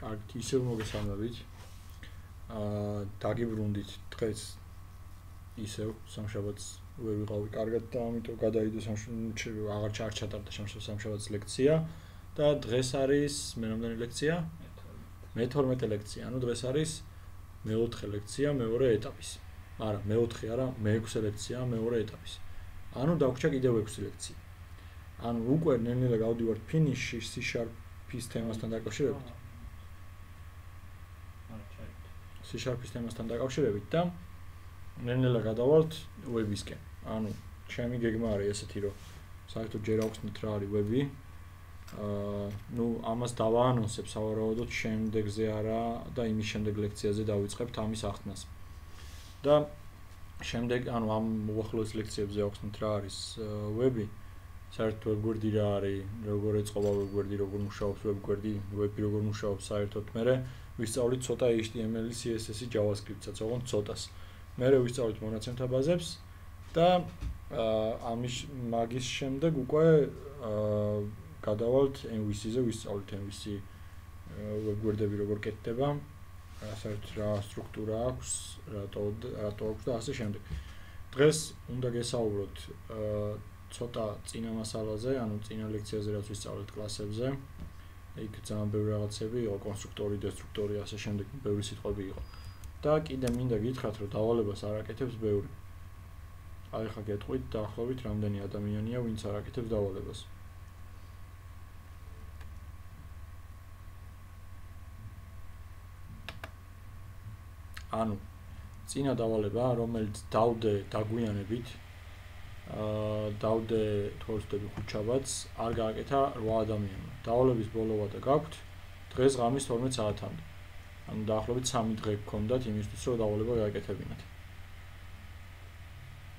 კარგით, ისევ მოგესალმებით. აა დაგიბრუნდით დღეს ისევ სამშაბათს ვერ ვიყავი კარგად და ამიტომ გადაიდო სამშაბათს აღარ ჩარჩატარდა სამშაბათს ლექცია და დღეს არის მე რამდენი ლექცია? მე-12 ლექცია. ანუ დღეს არის მე-4 ლექცია მეორე ეტაპის. არა, მე-4 არა, მე-6 ლექცია მეორე ეტაპის. ანუ დაგვრჩა კიდევ 6 ლექცია. ანუ უკვე ნელ-ნელა გავდივართ ფინიშში C# თემასთან დაკავშირებით. C#-ის თემასთან დაკავშირებით და ნელ-ნელა გადავალთ ვებისკენ. ანუ ჩემი გეგმა არის ესეთი, რომ საერთოდ ჯერ აუხსნით რა არის ვები. აა ნუ ამას დავაანონსებ სავარაუდოდ შემდეგზე არა და იმის შემდეგ ლექციაზე დავიწყებთ ამის ახსნას. და შემდეგ ანუ ამ მოახლოების ლექციებზე აუხსნით რა არის ვები. საერთოდ გვერდი რა არის, როგორ ეწყობა გვერდი, როგორ მუშაობს ვები, ვები როგორ მუშაობს საერთოდ მე ვისწავლით ცოტა HTML-ი, CSS-ი, JavaScript-საც, ოღონდ ცოტას. მე ვისწავლით მონაცემთა ბაზებს და ამის მაგის შემდეგ უკვე გადავალთ MVC-ზე, ვისწავლით MVC ვებგვერდები როგორ კეთდება, საერთოდ რა სტრუქტურა აქვს, რატო რატო აქვს და ასე შემდეგ. დღეს უნდა გესაუბროთ ცოტა წინა მასალაზე, ანუ წინა ლექციაზე რაც ვისწავლეთ კლასებზე. იქ ძალიან ბევრი რაღაცები იყო, კონსტრუქტორი, დესტრუქტორი, ასე შემდეგ, ბევრი სიტყვები იყო. და კიდე მინდა გითხრათ, რომ დავალებას არ აკეთებს ბევრი. აი ხა გეტყვით დაახლოებით რამდენი ადამიანია, ვინც არ აკეთებს დავალებას. ანუ წინა დავალება, რომელიც დავდე დაგვიანებით, დავდე თორსტები ხუჩაბაც არ გააკეთა 8 ადამიანმა. დავალების ბოლოვა და გაქვთ დღეს ღამის 12 საათამდე. ანუ დაახლოებით 3 დღე გქონდათ იმისთვის, რომ დავალება გააკეთებინათ.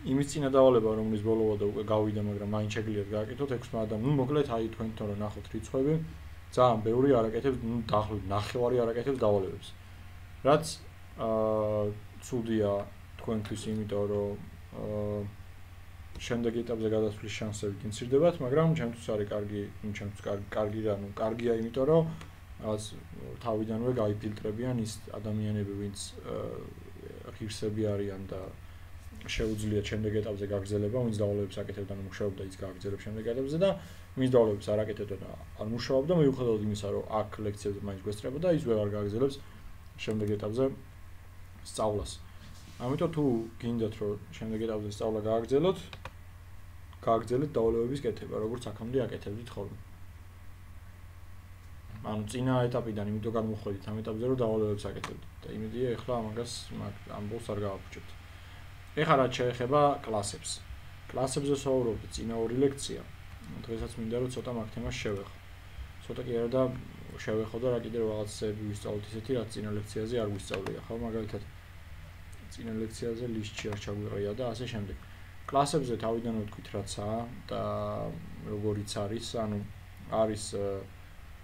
იმის წინა დავალება, რომლის ბოლოვა და უკვე გავიდა, მაგრამ მაინც შეგიძლიათ გააკეთოთ 6 ადამიანმა. ნუ მოკლედ აი თქვენ თორე ნახოთ რიცხვები. ძალიან ბევრი არაკეთებს, ნუ დაახლოებით ნახევარი არაკეთებს დავალებებს. რაც აა ცუდია თქვენთვის, იმიტომ რომ აა შემდეგ ეტაპზე გადასვლის შანსები კინცირდებათ, მაგრამ ჩემთვის არის კარგი, ну, ჩემთვის კარგი, კარგი რა, ну, კარგია, იმიტომ რომ რაღაც თავიდანვე გაიფილტრებიან ის ადამიანები, ვინც ღირსები არიან და შეუძლიათ შემდეგ ეტაპზე გაგრძელება, ვინც დავალებებს აკეთებდა და მუშაობდა ის გაგრძელებს შემდეგ ეტაპზე და ვინც დავალებებს არ აკეთებდა და არ მუშაობდა, მიუხედავად იმისა, რომ აქ ლექციებზე მაინც გვესწრებოდა, ის ვერ გაგრძელებს შემდეგ ეტაპზე სწავლას. ამიტომ თუ გინდათ რომ შემდეგ ეტაპზე სწავლა გააგრძელოთ, გააგრძელეთ დავალებების კეთება, როგორც აქამდე აკეთებდით ხოლმე. ანუ წინა ეტაპიდან იმიტომ გამოხვედით ამ ეტაპზე რომ დავალებებს აკეთებდით და იმედია ეხლა ამას ამბოლს არ გავაფუჭებთ. ეხლა რაც შეეხება კლასებს. კლასებზე საუბრობთ წინა ორი ლექცია. დღესაც მინდა რომ ცოტა მაგ თემას შევეხო. ცოტა კი არა და შევეხო და რა კიდევ რაღაცები ვისწავლოთ ისეთი რაც წინა ლექციაზე არ ვისწავლია, ხო, მაგალითად წინა ლექციაზე ლისტში არ ჩაგვიყრია და ასე შემდეგ. კლასებზე თავიდანვე თქვით რაცაა და როგორიც არის, ანუ არის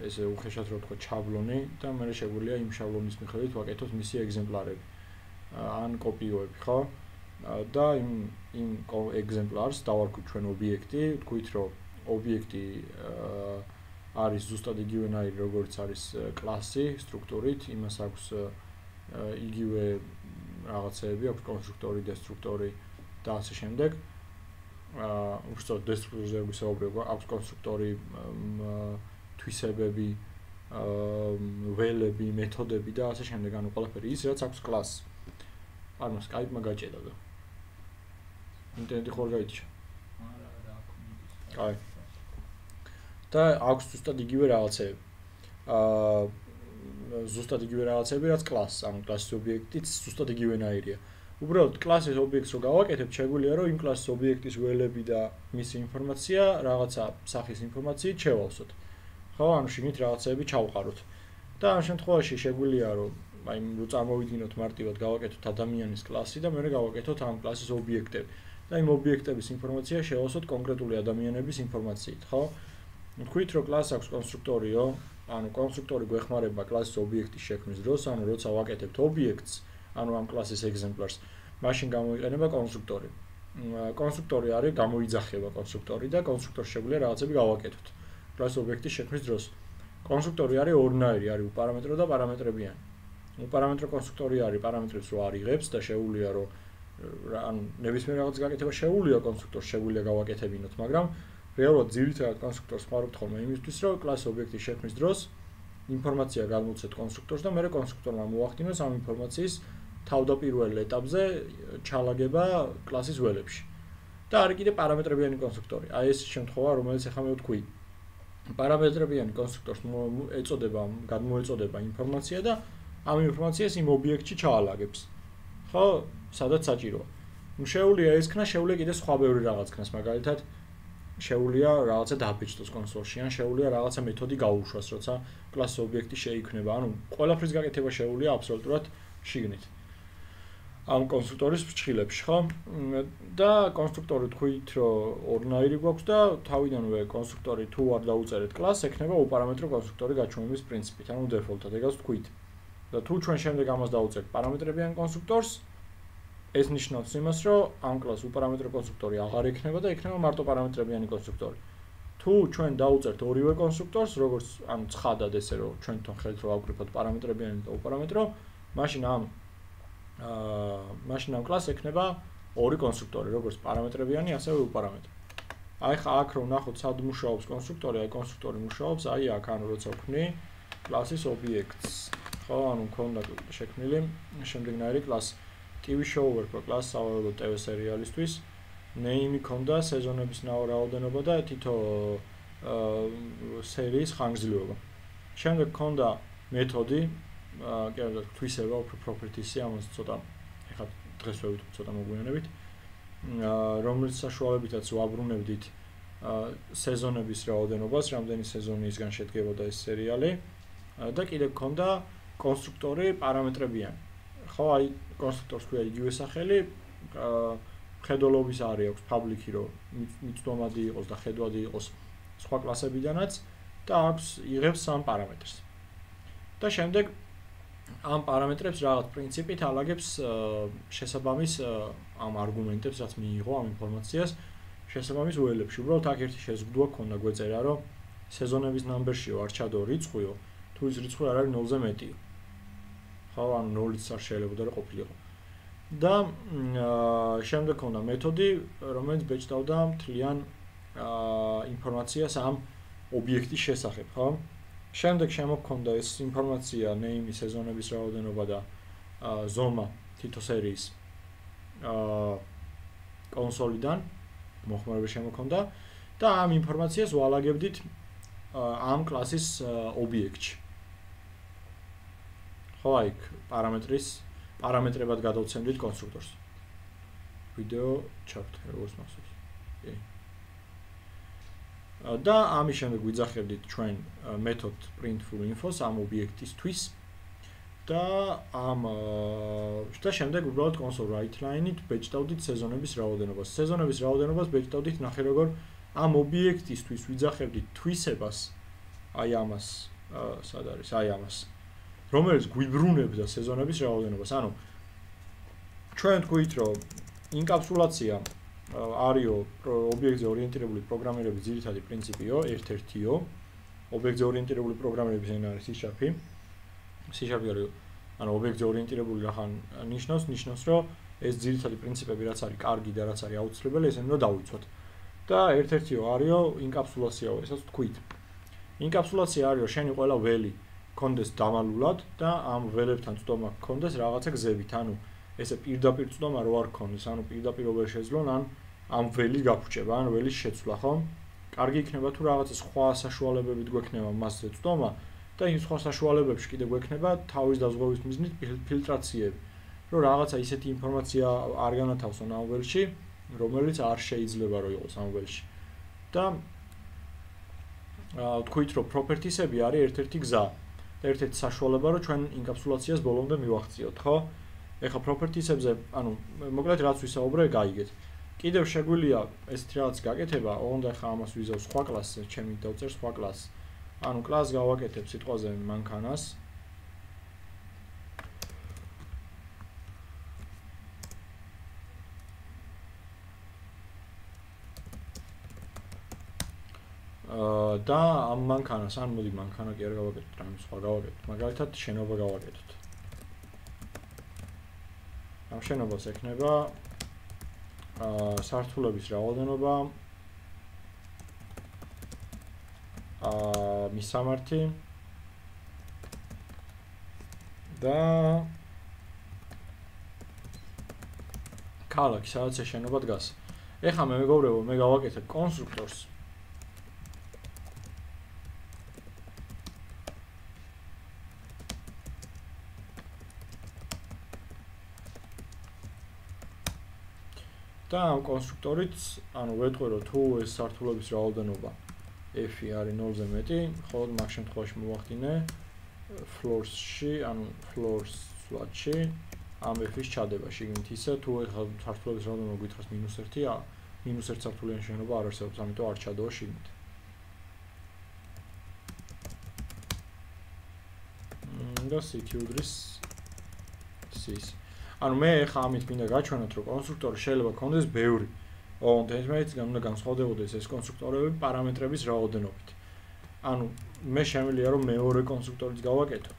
ესე უხეშად რო თქვა შაბლონი და მე შეგვიძლია იმ შაბლონის მიხედვით ვაკეთოთ მისი ეგზემპლარები. ან კოპიოები, ხო? და იმ იმ ეგზემპლარს დავარქვით ჩვენ ობიექტი, თქვით რომ ობიექტი არის ზუსტად იგივენაირი როგორც არის კლასი სტრუქტურით, იმას აქვს იგივე რაღაცეები, აქვს კონსტრუქტორი, დესტრუქტორი, და ასე შემდეგ. აა უბრალოდ დესტრუктурზე ვისაუბრებ, აქვს კონსტრუქტორი თვისებები, აა ველები, მეთოდები და ასე შემდეგ, ანუ ყველაფერი ის, რაც აქვს კლასს. ანუ Skype-მა გაჭედა და ინტერნეტი ხوار გაიჩა. არა, რა აქვს. კაი. და აქვს ზუსტად იგივე რაღაცები. აა ზუსტად იგივე რაღაცები, რაც კლასს, ანუ კლასის ობიექტიც ზუსტად იგივენაირია. აა უბრალოდ კლასის ობიექტს რო გავაკეთებ, შეგვიძლია რომ იმ კლასის ობიექტის ველები და მისი ინფორმაცია რაღაცა სახის ინფორმაციით შევავსოთ. ხო, ანუ შეგით რაღაცები ჩავყაროთ. და ამ შემთხვევაში შეგვიძლია რომ აი რო წარმოვიდგინოთ მარტივად გავაკეთოთ ადამიანის კლასი და მეორე გავაკეთოთ ამ კლასის ობიექტები. და იმ ობიექტების ინფორმაცია შევავსოთ კონკრეტული ადამიანების ინფორმაციით, ხო? თქვით რომ კლასს აქვს კონსტრუქტორიო, ანუ კონსტრუქტორი გვეხმარება კლასის ობიექტის შექმნის დროს, ანუ როცა ვაკეთებთ ობიექტს, ანუ ამ კლასის ეგზემპლარს მაშინ გამოიყენება კონსტრუქტორი. კონსტრუქტორი არის გამოიძახება კონსტრუქტორი და კონსტრუქტორს შეგვიძლია რაღაცები გავაკეთოთ. კლას ობიექტის შექმნის დროს. კონსტრუქტორი არის ორნაირი, არის უპარამეტრო და პარამეტრებიანი. უპარამეტრო კონსტრუქტორი არის პარამეტრებს რო არიღებს და შეუულია რომ ან ნებისმიერ რაღაც გაკეთება შეუულია კონსტრუქტორს შეუულია გავაკეთებინოთ, მაგრამ რეალურად ძირითადად კონსტრუქტორს ხმარობთ ხოლმე იმისთვის, რომ კლას ობიექტის შექმნის დროს ინფორმაცია გამოცეთ კონსტრუქტორს და მეორე კონსტრუქტორმა მოახდინოს ამ ინფორმაციის თავდაპირველ ეტაპზე ჩალაგება კლასის ველებში. და არის კიდე პარამეტრებიანი კონსტრუქტორი. აი ეს შემთხვევა, რომელიც ახლა მე ვთქვი. პარამეტრებიანი კონსტრუქტორს ეწოდება, გადმოეწოდება ინფორმაცია და ამ ინფორმაციას იმ ობიექტში ჩაალაგებს. ხო, სადაც საჭიროა. ნუ შეუულია ეს ქნა, შეუულია კიდე სხვა ბევრი რაღაც ქნას, მაგალითად შეუულია რაღაცა დაბეჭდოს კონსოლში, ან შეუულია რაღაცა მეთოდი გაუშვას, როცა კლასის ობიექტი შეიქმნება. ანუ ყველაფრის გაკეთება შეუულია აბსოლუტურად შიგნით. ამ კონსტრუქტორის ფრჩხილებში, ხო? და კონსტრუქტორი თქვით, რომ ორნაირი გვაქვს და თავიდანვე კონსტრუქტორი თუ არ დაუწერეთ კლასს, ექნება უპარამეტრო კონსტრუქტორი გაჩვენების პრინციპით, ანუ დეფოლტად ეგას თქვით. და თუ ჩვენ შემდეგ ამას დაუწერთ პარამეტრებიან კონსტრუქტორს, ეს ნიშნავს იმას, რომ ამ კლასს უპარამეტრო კონსტრუქტორი აღარ ექნება და ექნება მარტო პარამეტრებიანი კონსტრუქტორი. თუ ჩვენ დაუწერთ ორივე კონსტრუქტორს, როგორც ან ცხადად ესე რომ ჩვენ თვითონ ხელით რო ავკრიფოთ პარამეტრებიანი და უპარამეტრო, მაშინ ამ აა მაშინ ამ კლასს ექნება ორი კონსტრუქტორი, როგორც პარამეტრებიანი, ასევე უპარამეტრო. აი ხა აქ რო ნახოთ სად მუშაობს კონსტრუქტორი, აი კონსტრუქტორი მუშაობს, აი აქ ანუ როცა ვქნი კლასის ობიექტს. ხო, ანუ მქონდა შექმნილი შემდეგნაირი კლასი TV show ვერკო კლასს სავალო TV სერიალისთვის. name-ი ქონდა სეზონების რაოდენობა და თითო აა სერიის ხანგრძლივობა. შემდეგ ქონდა მეთოდი კი არა თვისება უფრო properties-ი ამას ცოტა ეხლა დღეს ვევით ცოტა მოგვიანებით. რომელიც საშუალებითაც ვაბრუნებდით სეზონების რაოდენობას, რამდენი სეზონისგან შედგებოდა ეს სერიალი. და კიდევ ქონდა კონსტრუქტორი პარამეტრებიანი. ხო აი კონსტრუქტორს ქვია იგივე სახელი ხედოლობის არის აქვს ფაბლიკი რომ მიწდომადი იყოს და ხედვადი იყოს სხვა კლასებიდანაც და აქვს იღებს სამ პარამეტრს და შემდეგ ამ პარამეტრებს რაღაც პრინციპით ალაგებს შესაბამის ამ არგუმენტებს რაც მიიღო ამ ინფორმაციას შესაბამის უელებში უბრალოდ აქ ერთი შეზღუდვა ქონდა გვეწერა რომ სეზონების ნამბერშიო არ ჩადო რიცხვიო თუ ის რიცხვი არ არის 0-ზე მეტიო ხო ან 0-იც არ შეიძლება და ყოფილიყო. და შემდეგ ქონდა მეთოდი, რომელიც ბეჭდავდა მთლიან ინფორმაციას ამ ობიექტის შესახებ, ხო? შემდეგ შემოქონდა ეს ინფორმაცია name სეზონების რაოდენობა და ზომა თითო სერიის აა კონსოლიდან მოხმარება შემოქონდა და ამ ინფორმაციას ვალაგებდით ამ კლასის ობიექტში. ხო აი პარამეტრის პარამეტრებად გადავცემდით კონსტრუქტორს ვიდეო ჩავთ როგორც კი და ამის შემდეგ ვიძახებდით ჩვენ მეთოდ printful info-ს ამ ობიექტისთვის და ამ და შემდეგ უბრალოდ console write line-ით ბეჭდავდით სეზონების რაოდენობას. სეზონების რაოდენობას ბეჭდავდით ნახე როგორ ამ ობიექტისთვის ვიძახებდით თვისებას აი ამას სად არის აი ამას რომელიც გვიბრუნებდა სეზონების რაოდენობას. ანუ ჩვენ თქვით, რომ ინკაპსულაცია არისო ობიექტზე ორიენტირებული პროგრამირების ძირითადი პრინციპიო, ერთ-ერთიო. ობიექტზე ორიენტირებული პროგრამირების ენა არის C#. C# არის ანუ ობიექტზე ორიენტირებული რახან ნიშნავს, ნიშნავს, რომ ეს ძირითადი პრინციპები რაც არის კარგი და რაც არის აუცილებელი, ესენი უნდა დავიცვათ. და ერთ-ერთიო არისო ინკაპსულაციაო, ესაც თქვით. ინკაპსულაცია არისო შენი ყველა ველი კონდეს დამალულად და ამ ველებთან წდომა კონდეს რაღაცა გზებით, ანუ ესე პირდაპირ წდომა რო არ კონდეს, ანუ პირდაპირ ვერ შეძლონ, ან ამ ველი გაფუჭება, ან ველის შეცვლა, ხო? კარგი იქნება თუ რაღაცა სხვა საშუალებებით გვექნება მასზე წდომა და იმ სხვა საშუალებებში კიდე გვექნება თავის დაზღვევის მიზნით ფილტრაციები, რომ რაღაცა ისეთი ინფორმაცია არ განათავსონ ამ ველში, რომელიც არ შეიძლება რომ იყოს ამ ველში. და აა თქვით რომ properties-ები არის ერთ-ერთი გზა ერთ-ერთი საშუალება რომ ჩვენ ინკაპსულაციას ბოლომდე მივახციოთ, ხო? ეხლა properties-ებზე, ანუ მოკლედ რაც ვისაუბრე, გაიგეთ. კიდევ შეგვიძლია ესეთი რაღაც გაკეთება, ოღონდ ახლა ამას ვიზავ სხვა კლასზე, ჩემი დავწერ სხვა კლასს. ანუ კლასს გავაკეთებ სიტყვაზე მანქანას. აა და ამ მანქანას ან მოდი მანქანა კი არ გავაკეთოთ, რამე სხვა გავაკეთოთ. მაგალითად შენობა გავაკეთოთ. ამ შენობას ექნება აა სართულების რაოდენობა აა მისამართი და ქალაქი სადაც შენობა დგას. ეხლა მე მეგობრებო, მე გავაკეთებ კონსტრუქტორს. და ამ კონსტრუქტორით, ანუ ვეტყვი რომ თუ ეს სართულების რაოდენობა f-ი არის 0-ზე მეტი, ხოლო მაგ შემთხვევაში მოვახდინე floors-ში, ანუ floors flat-ში ამ f-ის ჩადება. შეგინით ისე თუ ეხლა სართულების რაოდენობა გითხრას -1-ა, -1 სართულიანი შენობა არ არსებობს, ამიტომ არ ჩადოა შეგინით. და secure-ის sis. ანუ მე ხა ამით მინდა გაჩვენოთ, რომ კონსტრუქტორი შეიძლება კონდეს ბევრი. ოღონდ ერთმანეთისგან უნდა განსხვავდებოდეს ეს კონსტრუქტორები პარამეტრების რაოდენობით. ანუ მე შემიძლია რომ მეორე კონსტრუქტორიც გავაკეთო.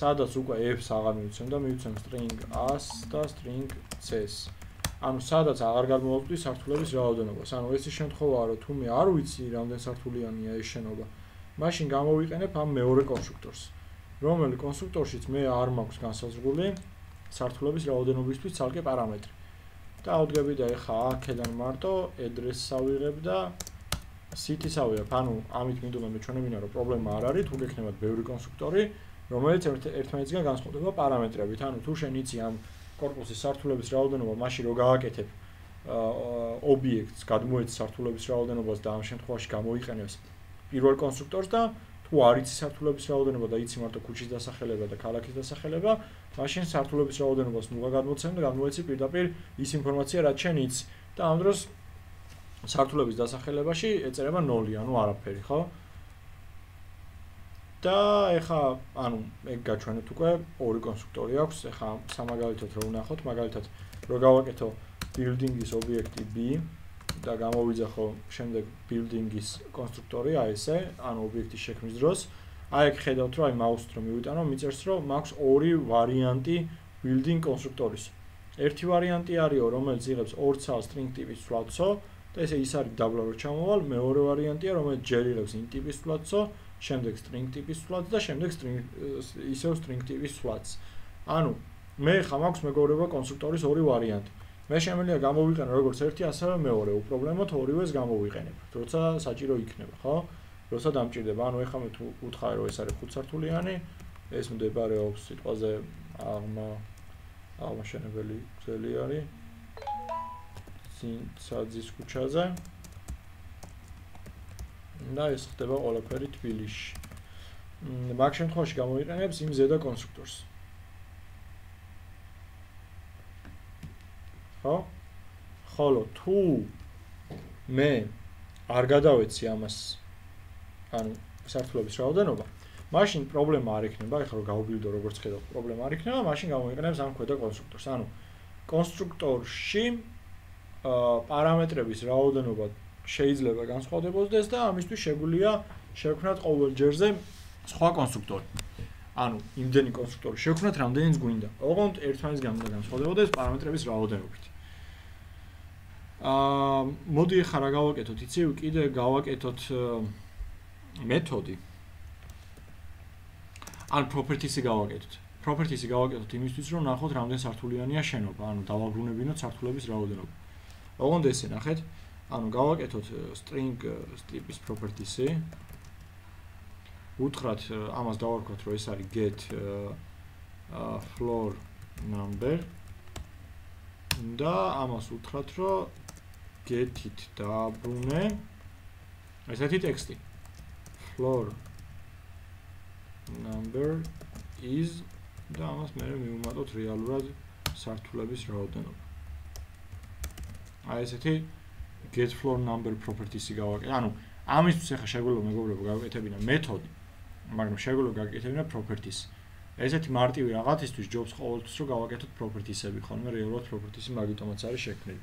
სადაც უკვე f-ს აღარ მივცემ და მივცემ string a-ს და string c-ს. ანუ სადაც აღარ გამოვაკვდი სართულების რაოდენობას. ანუ ეს ის შემთხვევაა, რომ თუ მე არ ვიცი რამდენ სართულიანია ეს შენობა, მაშინ გამოვიყენებ ამ მეორე კონსტრუქტორს. რომელი კონსტრუქტორშიც მე არ მაქვს განსაზღვრული სართულების რაოდენობისთვის ცალკე პარამეტრი. დავდგები და ეხა აქედან მარტო address ავიღებ და city-ს ავიღებ. ანუ ამით მინდოდა მეჩვენებინა რომ პრობლემა არ არის, თუ გექნებათ ბევრი კონსტრუქტორი, რომელიც ერთმანეთისგან განსხვავდება პარამეტრებით. ანუ თუ შენ იცი ამ корпуსის სართულების რაოდენობა, მაშინ რო გააკეთებ ობიექტს, გადმოეც სართულების რაოდენობას და ამ შემთხვევაში გამოიყენებს პირველ კონსტრუქტორს და თუ არ იცი სართულების რაოდენობა და იცი მარტო ქუჩის დასახელება და ქალაქის დასახელება, მაშინ სართულების რაოდენობას ნულა გადმოცემ და გამოეცი პირდაპირ ის ინფორმაცია, რაც შენ იცი. და ამ დროს სართულების დასახელებაში ეწერება 0, ანუ არაფერი, ხო? და ეხა, ანუ ეგ გაჩვენეთ უკვე ორი კონსტრუქტორი აქვს. ეხა სამაგალითოდ რო ვნახოთ, მაგალითად რო გავაკეთო building-ის ობიექტი B და გამოვიძახო შემდეგ building-ის კონსტრუქტორი აი ესე, ანუ ობიექტის შექმნის დროს აი ეგ ხედავთ რომ აი მაუსით რომ მივიტანო, მიწერს რომ მაქვს ორი ვარიანტი building კონსტრუქტორის. ერთი ვარიანტი არისო, რომელიც იღებს ორ ცალ string ტიპის ფლატსო და ესე ის არის დაბლა რო ჩამოვალ, მეორე ვარიანტია, რომელიც ჯერ იღებს int ტიპის ფლატსო, შემდეგ string ტიპის ფლატს და შემდეგ string ისევ string ტიპის ფლატს. ანუ მე ხა მაქვს მეგობრებო კონსტრუქტორის ორი ვარიანტი. მე შემიძლია გამოვიყენო როგორც ერთი, ასევე მეორე. უპრობლემოდ ორივეს გამოვიყენებ, როცა საჭირო იქნება, ხო? როცა დამჭირდება, ანუ ეხლა მე თუ უთხარი რომ ეს არის ხუთსართულიანი, ეს მდებარეობს სიტყვაზე აღმა აღმაშენებელი გზელი არის. სინცაძის ქუჩაზე. და ეს ხდება ყველაფერი თბილისში. მაგ შემთხვევაში გამოიყენებს იმ ზედა კონსტრუქტორს. ხო? ხოლო თუ მე არ გადავეცი ამას ანუ სართულების რაოდენობა, მაშინ პრობლემა არ იქნება, ეხლა რომ გავბილდო როგორც ხედავ, პრობლემა არ იქნება, მაშინ გამოიყენებს ამ ქვედა კონსტრუქტორს. ანუ კონსტრუქტორში აა პარამეტრების რაოდენობა შეიძლება განსხვავდებოდეს და ამისთვის შეგვიძლია შევქმნათ ყოველ ჯერზე სხვა კონსტრუქტორი. ანუ იმდენი კონსტრუქტორი შევქმნათ, რამდენიც გვინდა. ოღონდ ერთმანეთს გამოდა განსხვავდებოდეს პარამეტრების რაოდენობით. აა მოდი ახლა რა გავაკეთოთ? იცი, კიდე გავაკეთოთ მეთოდი ან properties-ი გავაკეთოთ. properties-ი გავაკეთოთ იმისთვის, რომ ნახოთ რამდენ სართულიანია შენობა, ანუ დავაბრუნებინოთ სართულების რაოდენობა. ოღონდ ესე ნახეთ, ანუ გავაკეთოთ string ტიპის properties-ი. უთხრათ ამას დავარქვათ, რომ ეს არის get floor number და ამას უთხრათ, რომ get-it დააბრუნე ესეთი ტექსტი. floor number is და ამას მე მივუმატოთ რეალურად სართულების რაოდენობა. აი ესეთი get floor number properties-ი გავაკეთე. ანუ ამისთვის ახლა შეგვიძლია მეგობრებო გავაკეთებინა მეთოდი, მაგრამ შეგვიძლია გავაკეთებინა properties. ესეთი მარტივი რაღაცისთვის ჯობს ყოველთვის რომ გავაკეთოთ properties-ები, ხოლმე რეალურად properties-ი მაგიტომაც არის შექმნილი.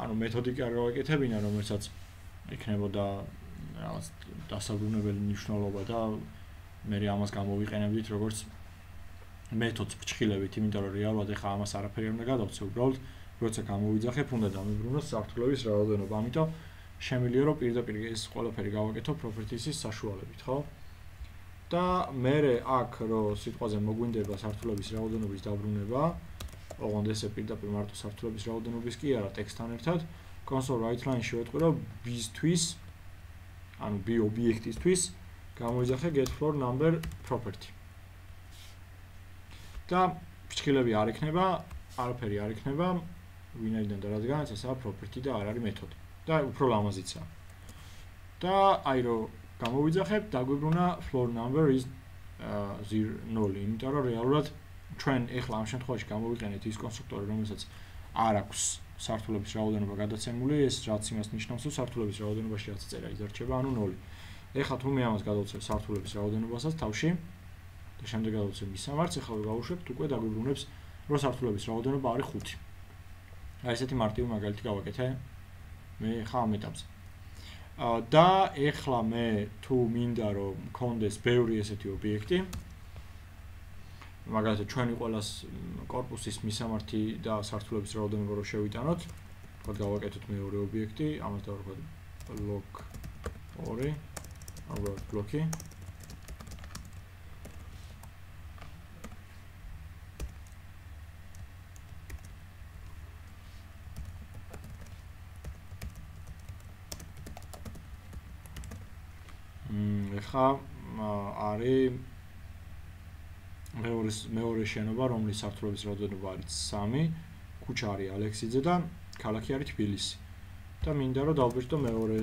ანუ მეთოდი კი არ გავაკეთებინა, რომელსაც იქნებოდა რაღაც დასაბრუნებელი მნიშვნელობა და მე ამას გამოვიყენებდით როგორც მეთოდს ფრჩხილებით, იმიტომ რომ რეალურად ეხა ამას არაფერი არ უნდა გადავწე, უბრალოდ როცა გამოვიძახებ, უნდა დამიბრუნოს საფრთხლების რაოდენობა. ამიტომ შემიძლია რომ პირდაპირ ეს ყველაფერი გავაკეთო properties-ის საშუალებით, ხო? და მე აქ რომ სიტყვაზე მოგვინდება საფრთხლების რაოდენობის დაბრუნება, ოღონდ ესე პირდაპირ მარტო საფრთხლების რაოდენობის კი არა ტექსტთან ერთად, console write line-ში ვეთქვი რომ b-თვის ანუ b ობიექტისთვის გამოიძახე get floor number property. და ფრჩხილები არ იქნება, არაფერი არ იქნება, ვინაიდან და რადგანაც ესაა property და არ არის მეთოდი. და უფრო ლამაზიცაა. და აი რომ გამოვიძახებ, დაგვიბრუნა floor number is 0, იმიტომ რომ რეალურად ჩვენ ეხლა ამ შემთხვევაში გამოვიყენეთ ის კონსტრუქტორი, რომელსაც არ აქვს სართულების რაოდენობა გადაცემული, ეს რაც იმას ნიშნავს, რომ სართულების რაოდენობაში რაც წერა იზარჩება, ანუ 0. ეხლა თუ მე ამას გადავწევ სართულების რაოდენობასაც თავში და შემდეგ გადავწევ მისამართს, ეხლა გავუშვებთ, უკვე დაგვიბრუნებს, რომ სართულების რაოდენობა არის 5. აი ესეთი მარტივი მაგალითი გავაკეთე მე ხა ამ ეტაპზე. და ეხლა მე თუ მინდა რომ მქონდეს ბევრი ესეთი ობიექტი მაგალითად ჩვენი ყოველას корпуსის მისამართი და სართულების რაოდენობა რო შევიტანოთ, თქვათ გავაკეთოთ მეორე ობიექტი, ამას დავარქვათ log 2, აგავთ ბლოკი. მ, ეხა არის მეორე მეორე შენობა, რომლის საფრთხების რაოდენობა არის 3, ქუჩა არის ალექსიძე და ქალაქი არის თბილისი. და მინდა რომ დავბეჭდო მეორე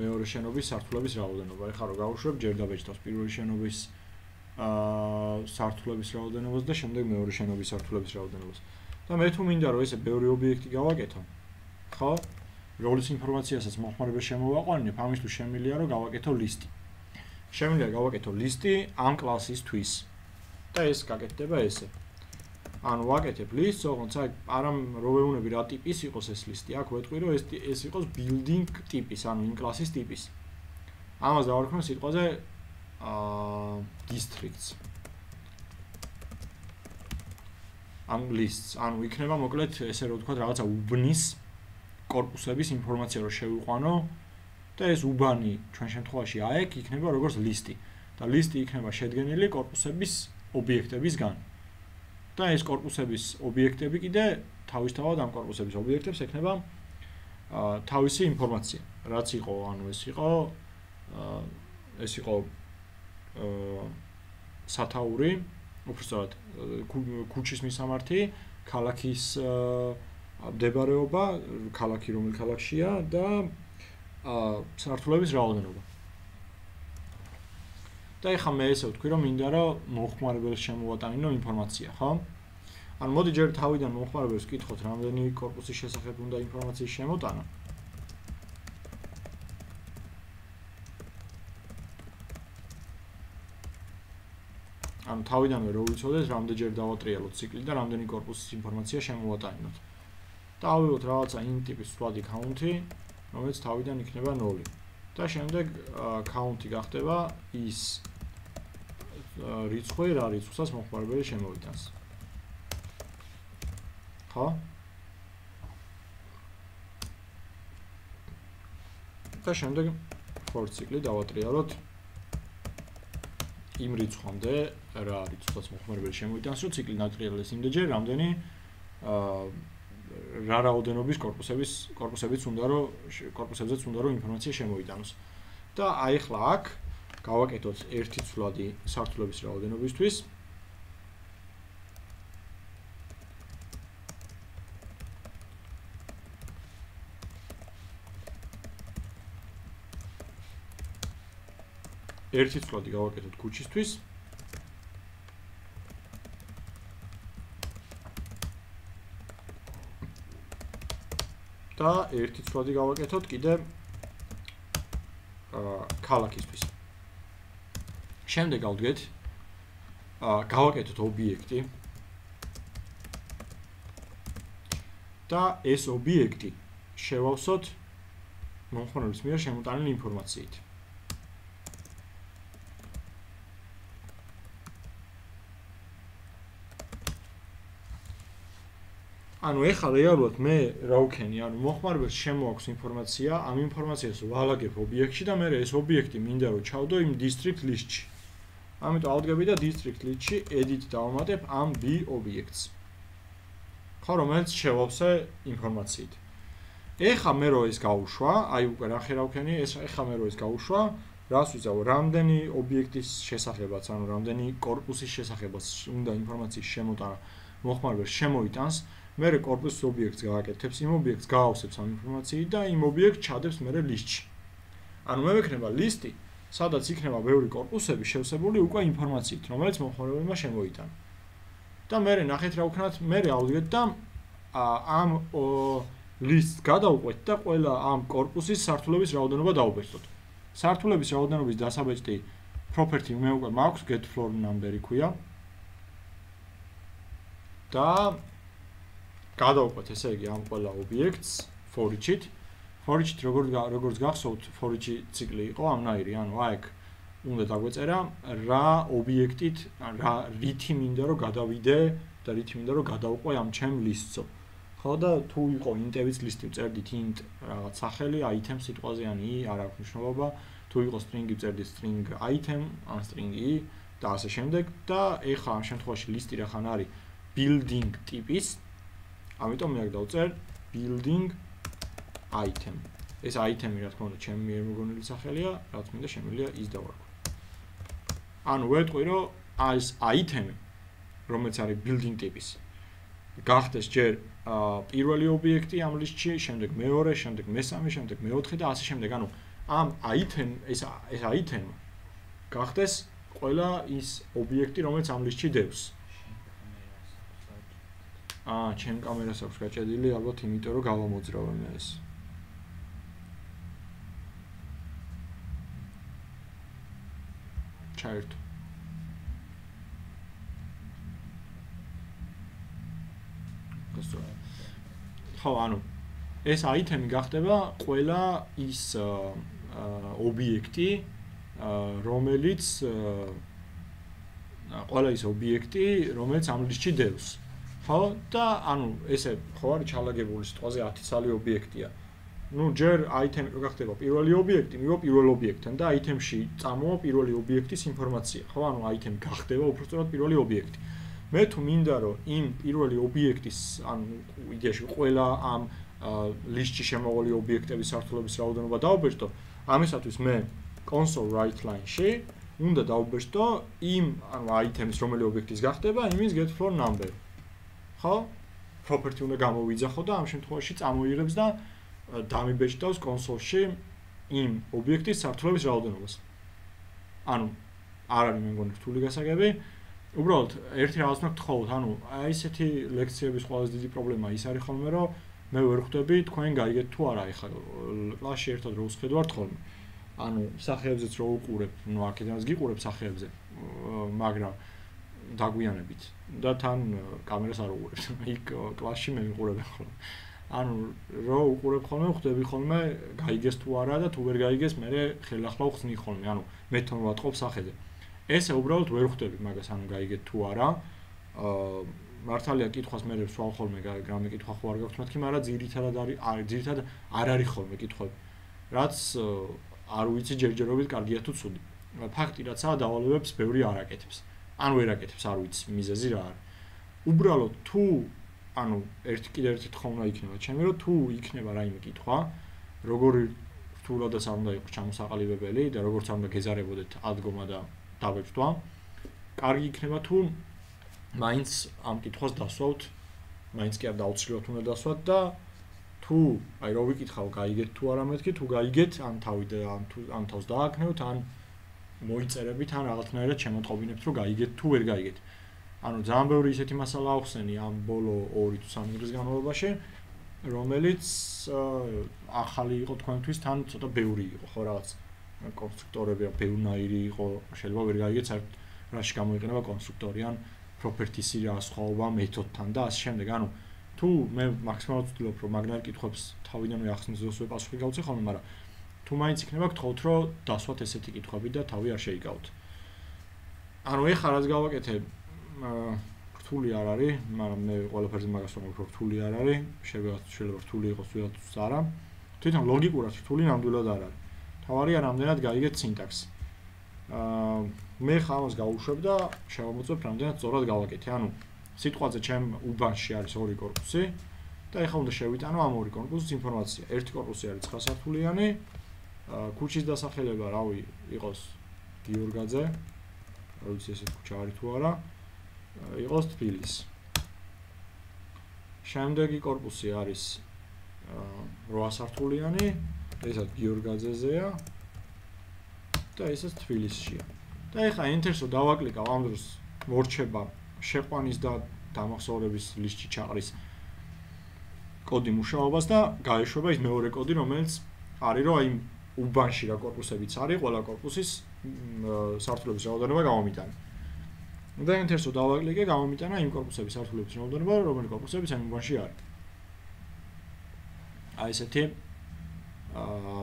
მეორე შენობის საფრთხების რაოდენობა. ეხლა რომ გავუშვებ, ჯერ დავბეჭდოს პირველი შენობის აა საფრთხების რაოდენობას და შემდეგ მეორე შენობის საფრთხების რაოდენობას. და მე თუ მინდა რომ ესე ბევრი ობიექტი გავაკეთო, ხო? როლის ინფორმაციასაც მოხმარება შემოვაყვანებ, ამისთვის შემიძლია რომ გავაკეთო ლისტი. შემიძლია გავაკეთო ლისტი ამ კლასისთვის. და ეს გაკეთდება ესე. ანუ ვაკეთებ ლისტს, აი არამ როვეუნები რა ტიპის იყოს ეს ლისტი. აქ ვეთქვი რომ ეს ეს იყოს building ტიპის, ანუ იმ კლასის ტიპის. ამას დავარქმევ სიტყვაზე აა districts. ამ ლისტს, ანუ იქნება მოკლედ ესე რომ ვთქვა რაღაცა უბნის корпусების ინფორმაცია რომ შევიყვანო და ეს უბანი ჩვენ შემთხვევაში AEC იქნება როგორც ლისტი და ლისტი იქნება შედგენილი корпусების ობიექტებისგან. და ეს корпусების ობიექტები კიდე თავისთავად ამ корпусების ობიექტებს ექნება თავისი ინფორმაცია, რაც იყო, ანუ ეს იყო ეს იყო სათაური, უფრო სწორად, ქუჩის მისამართი, ქალაქის აა მდებარეობა, ქალაქი რომელ ქალაქშია და სართულების რაოდენობა. და ეხლა მე ესე ვთქვი, რომ მინდა რომ მომხმარებელს შემოვატანინო ინფორმაცია, ხო? ან მოდი ჯერ თავიდან მომხმარებელს ვკითხოთ, რამდენი корпуსის შესახებ უნდა ინფორმაციის შემოტანა. ან თავიდანვე რომ ვიცოდეთ, რამდენჯერ დავატრიალოთ ციკლი და რამდენი корпуსის ინფორმაცია შემოვატანინოთ. და ავიღოთ რაღაცა int ტიპის სვადი count-ი, რომელიც თავიდან იქნება 0. და შემდეგ count-ი გახდება ის რიცხვი, რა რიცხვსაც მოხმარებელი შემოვიტანს. ხო? და შემდეგ for ციკლი დავატრიალოთ იმ რიცხვამდე, რა რიცხვსაც მოხმარებელი შემოვიტანს, რომ ციკლი ნატრიალეს იმდენჯერ, რამდენი აა რა რაოდენობის корпуსების корпуსებიც უნდა რომ корпуსებზეც უნდა რომ ინფორმაცია შემოიტანოს. და აი ხლა აქ გავაკეთოთ ერთი ცვლადი სართულების რაოდენობისთვის. ერთი ცვლადი გავაკეთოთ ქუჩისთვის. და ერთი ცვლადი გავაკეთოთ კიდე აა ქალაქისთვის. შემდეგ გავდგეთ აა გავაკეთოთ ობიექტი და ეს ობიექტი შევავსოთ მომხმარებლის მიერ შემოტანილი ინფორმაციით. ანუ ეხლა რეალურად მე რა ვქენი, ანუ მოხმარებელს შემოაქვს ინფორმაცია, ამ ინფორმაციას ვალაგებ ობიექტში და მე ეს ობიექტი მინდა რომ ჩავდო იმ district list-ში. ამიტომ ავდგები და district list-ში edit დავამატებ ამ b ობიექტს. ხო, რომელიც შევავსე ინფორმაციით. ეხლა მე რო ეს გავუშვა, აი უკვე რა ხერა ვქენი, ეს ეხლა მე რო ეს გავუშვა, რას ვიძავ, რამდენი ობიექტის შესახებაც, ანუ რამდენი корпуსის შესახებაც უნდა ინფორმაციის შემოტანა მოხმარებელს შემოიტანს. მე კორპუსის ობიექტს გავაკეთებს, იმ ობიექტს გააუხსებს ამ ინფორმაციით და იმ ობიექტს ჩადებს მე ლისტში. ანუ მე მექნება ლისტი, სადაც იქნება ბევრი კორპუსები შევსებული უკვე ინფორმაციით, რომელიც მომხმარებელმა შემოიტანა. და მე ნახეთ რა ვქნათ, მე ავდივით და ამ ლისტს გადავყვეთ და ყველა ამ корпуსის სართულების რაოდენობა დავუბეჭდოთ. სართულების რაოდენობის დასაბეჭდი property მე უკვე მაქვს get floor number-ი ქვია. და გადავყვეთ ესე იგი ამ ყველა ობიექტს for each-ით. for each-ით როგორ როგორც გახსოვთ, for each ციკლი იყო ამნაირი, ანუ აი ეგ უნდა დაგვეწერა რა ობიექტით, რა რითი მინდა რომ გადავიდე და რითი მინდა რომ გადავყვე ამ ჩემ ლისტსო. ხო და თუ იყო int-ების ლისტი წერდით int რაღაც სახელი, item სიტყვაზე ან i არ აქვს მნიშვნელობა, თუ იყო string-ი წერდით string item, ან string i და ასე შემდეგ და ეხლა ამ შემთხვევაში ლისტი რახან არის building ტიპის ამიტომ მე აქ დავწერ building item. ეს item-ი რა თქმა უნდა ჩემი მიერ მოგონილი სახელია, რაც მინდა შემიძლია ის დავარქვი. ანუ ვეტყვი რომ ეს item-ი რომელიც არის building ტიპის გახდეს ჯერ პირველი ობიექტი ამ ლისტში, შემდეგ მეორე, შემდეგ მესამე, შემდეგ მეოთხე და ასე შემდეგ. ანუ ამ item ეს ეს item გახდეს ყველა ის ობიექტი რომელიც ამ ლისტში დევს. აა, ჩემ კამერას აქვს გაჭედილი, ალბათ იმიტომ რომ გავამოძრავე მე ეს. ჩაერთო. ხო, ანუ ეს აიტემი გახდება ყველა ის ობიექტი, რომელიც ყველა ის ობიექტი, რომელიც ამ ლისტში დევს. ხო და ანუ ესე ხო არის ჩალაგებული სიტყვაზე 10 ცალი ობიექტია. ну ჯერ აიტემი რო გახდება პირველი ობიექტი, მივა პირველ ობიექტთან და აიტემში წამოვა პირველი ობიექტის ინფორმაცია. ხო, ანუ აიტემი გახდება უბრალოდ პირველი ობიექტი. მე თუ მინდა რომ იმ პირველი ობიექტის ანუ იდეაში ყველა ამ ლისტში შემოღოლი ობიექტების სართულების რაოდენობა დაუბეჭდო, ამისათვის მე console write line-ში უნდა დაუბეჭდო იმ ანუ აიტემის რომელი ობიექტის გახდება, იმის get floor number. ხო? property უნდა გამოვიძახო და ამ შემთხვევაში წამოიღებს და დამიბეჭდავს კონსოლში იმ ობიექტის საფრთხების რაოდენობას. ანუ არ არის მე მგონი რთული გასაგები. უბრალოდ ერთი რაღაც უნდა გთხოვოთ, ანუ აი ესეთი ლექციების ყველაზე დიდი პრობლემა ის არის ხოლმე, რომ მე ვერ ხვდები თქვენ გაიგეთ თუ არა ეხლა კლასში ერთად რო ვსხედვართ ხოლმე. ანუ სახეებზეც რო უყურებ, ნუ აქედანაც გიყურებ სახეებზე, მაგრამ დაგვიანებით და თან კამერას არ უყურებ. იქ კლასში მე ვიყურებ ხოლმე. ანუ რო უყურებ ხოლმე, ხვდები ხოლმე, გაიგეს თუ არა და თუ ვერ გაიგეს, მე ხელახლა ვხსნი ხოლმე. ანუ მე თვითონ ვატყობ სახედე. ესე უბრალოდ ვერ ხვდები მაგას, ანუ გაიგეთ თუ არა. აა მართალია კითხვას მე ვსვავ ხოლმე, გრამე კითხვა ხო არ გაქვს მეთქი, მაგრამ ძირითადად არის არის ძირითადად არ არის ხოლმე კითხვები. რაც არ ვიცი ჯერჯერობით კარგია თუ ცუდი. ფაქტი რაცაა დავალებებს ბევრი არ აკეთებს. ან ვერ აკეთებს, არ ვიცი მიზეზი რა არის. უბრალოდ თუ ანუ ერთ კიდევ ერთი თხოვნა იქნება ჩემი რომ თუ იქნება რაიმე კითხვა, როგორი რთულადაც არ უნდა იყოს ჩამოსაყალიბებელი და როგორც არ უნდა გეზარებოდეთ ადგომა და დაბეჭდვა, კარგი იქნება თუ მაინც ამ კითხვას დასვავთ, მაინც კი არ დაუცილებლად უნდა დასვათ და თუ აი რო ვიკითხავ, გაიგეთ თუ არა მეთქი, თუ გაიგეთ, ან თავი და ან თუ ან თავს დააკნევთ, ან მოიწერებით ან რაღაცნაირად შემოტყობინებთ რომ გაიგეთ თუ ვერ გაიგეთ. ანუ ძალიან ბევრი ისეთი მასალა ახსენი ამ ბოლო 2 თუ 3 დღის განმავლობაში, რომელიც ახალი იყო თქვენთვის თან ცოტა ბევრი იყო ხო რაღაც კონსტრუქტორები ბევრნაირი იყო, შეიძლება ვერ გაიგეთ საერთოდ რაში გამოიყენება კონსტრუქტორი ან properties-ი რა სხვაობა მეთოდთან და ასე შემდეგ. ანუ თუ მე მაქსიმალურად ვცდილობ რომ მაგნარ კითხვებს თავიდანვე ახსნის ზუსტი პასუხი გავცე ხოლმე, მაგრამ თუ მაინც იქნება გთხოვთ, რომ დასვათ ესეთი კითხვები და თავი არ შეიკავოთ. ანუ ეხლა რაც გავაკეთებ, რთული არ არის, მაგრამ მე ყველაფერზე მაგას ვამბობ, რომ რთული არ არის. შეიძლება შეიძლება რთული იყოს, ვიღაც არა. თვითონ ლოგიკურად რთული ნამდვილად არ არის. თავარია რამდენად გაიგეთ სინტაქსი. აა მე ხამოს გავუშვებ და შევამოწმებ რამდენად სწორად გავაკეთე. ანუ სიტყვაზე ჩემ უბანში არის ორი корпуსი და ეხლა უნდა შევიტანო ამ ორი корпуსის ინფორმაცია. ერთი корпуსი არის 9 სართულიანი, ქუჩის დასახელება, რავი, იყოს გიორგაძე. რა ვიცი ესეთ ქუჩა არის თუ არა. იყოს თბილისი. შემდეგი корпуსი არის 8 სართულიანი, ესად გიორგაძეზეა და ესეც თბილისშია. და ეხლა enter-ს დავაკლიკავ ამ დროს მორჩება შეყვანის და დამახსოვრების ლისტში ჩაყრის კოდი მუშაობას და გაეშვება ის მეორე კოდი, რომელიც არის რომ აი უბანში რა корпуსებიც არის, ყველა корпуსის სართულების რაოდენობა გამომიტანა. და enter-ს დავაკლიკე, გამომიტანა იმ корпуსების სართულების რაოდენობა, რომელი корпуსებიც ამ უბანში არის. აი ესეთი აა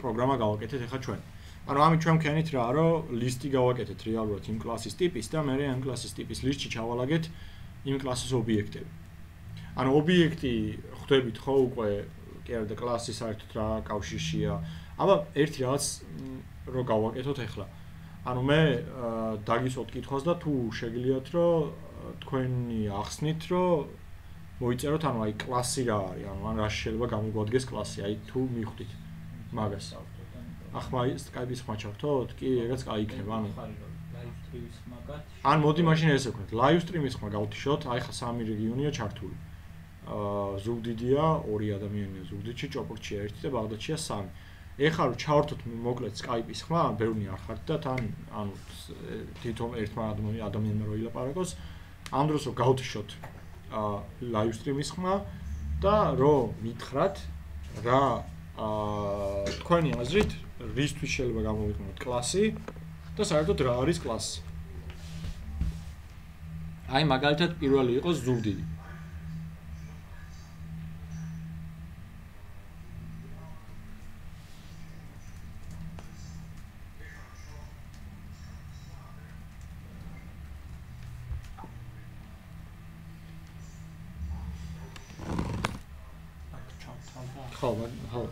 პროგრამა გავაკეთეთ ახლა ჩვენ. ანუ ამით ჩვენ ვქენით რა, რომ ლისტი გავაკეთეთ რეალურად იმ კლასის ტიპის და მე ამ კლასის ტიპის ლისტში ჩავალაგეთ იმ კლასის ობიექტები. ანუ ობიექტი ხვდებით ხო უკვე კი არა და კლასი საერთოდ რა კავშირშია. აბა ერთი რაღაც რო გავაკეთოთ ახლა. ანუ მე დაგისვოთ კითხვას და თუ შეგიძლიათ რომ თქვენი ახსნით რომ მოიწეროთ ანუ აი კლასი რა არის, ანუ ან რა შეიძლება გამოგვადგეს კლასი, აი თუ მიხვდით მაგას. ახლა Skype-ის ხმა ჩავთოთ? კი, ეგაც კაი იქნება, ანუ live stream-ის ხმა გათ. ან მოდი მაშინ ესე ვქნათ, live stream-ის ხმა გავთიშოთ, აი ხა სამი რეგიონია ჩართული. ზუგდიდია, ორი ადამიანია ზუგდიდში, ჭოპორტში ერთი და ბაღდადშია სამი. ეხლა რომ ჩავთოთ მოკლედ Skype-ის ხმა, ბევრი არ ხართ და თან ანუ თვითონ ერთმა ადამიანმა რო ილაპარაკოს, ამ დროს რომ გავთიშოთ აა live stream-ის ხმა და რომ მითხრათ რა აა თქვენი აზრით რისთვის შეიძლება გამოვიყენოთ კლასი და საერთოდ რა არის კლასი. აი მაგალითად პირველი იყოს ზუგდიდი. ხო, ხო.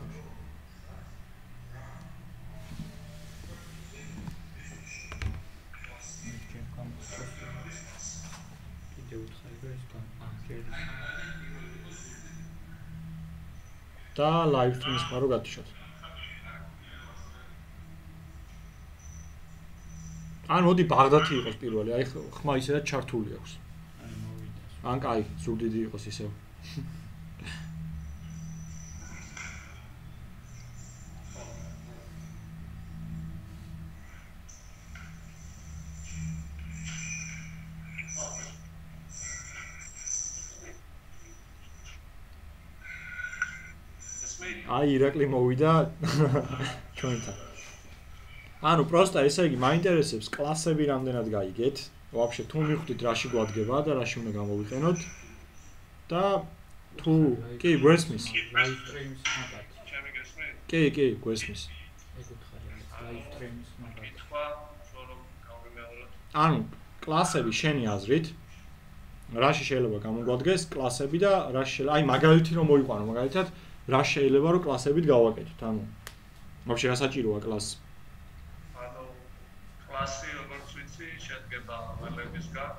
Stream-ის ხარო გათიშოთ. ან მოდი ბაღდათი იყოს პირველი, აი ხმა ისედაც ჩართული აქვს. ან კაი, ზუგდიდი იყოს ისევ. აი ირაკლი მოვიდა ჩვენთან. ანუ პროსტა ესე იგი მაინტერესებს კლასები რამდენად გაიგეთ? ვაფშე თუ მიხვდით რაში გვადგება და რაში უნდა გამოვიყენოთ და თუ კი გვესმის live stream-ის მაგათ. ჩემი გესმის? კი, კი, გვესმის. ეგ უთხარი live stream-ის მაგათ. კითხვა, რომ გავიმეოროთ. ანუ კლასები შენი აზრით რაში შეიძლება გამოგვადგეს კლასები და რაში შეიძლება აი მაგალითი რომ მოიყვანო მაგალითად რა შეიძლება რომ კლასებით გავაკეთოთ? ანუ ვაფშე რა საჭიროა კლასი? ანუ კლასი როგორც ვიცი, შედგება ველებისგან.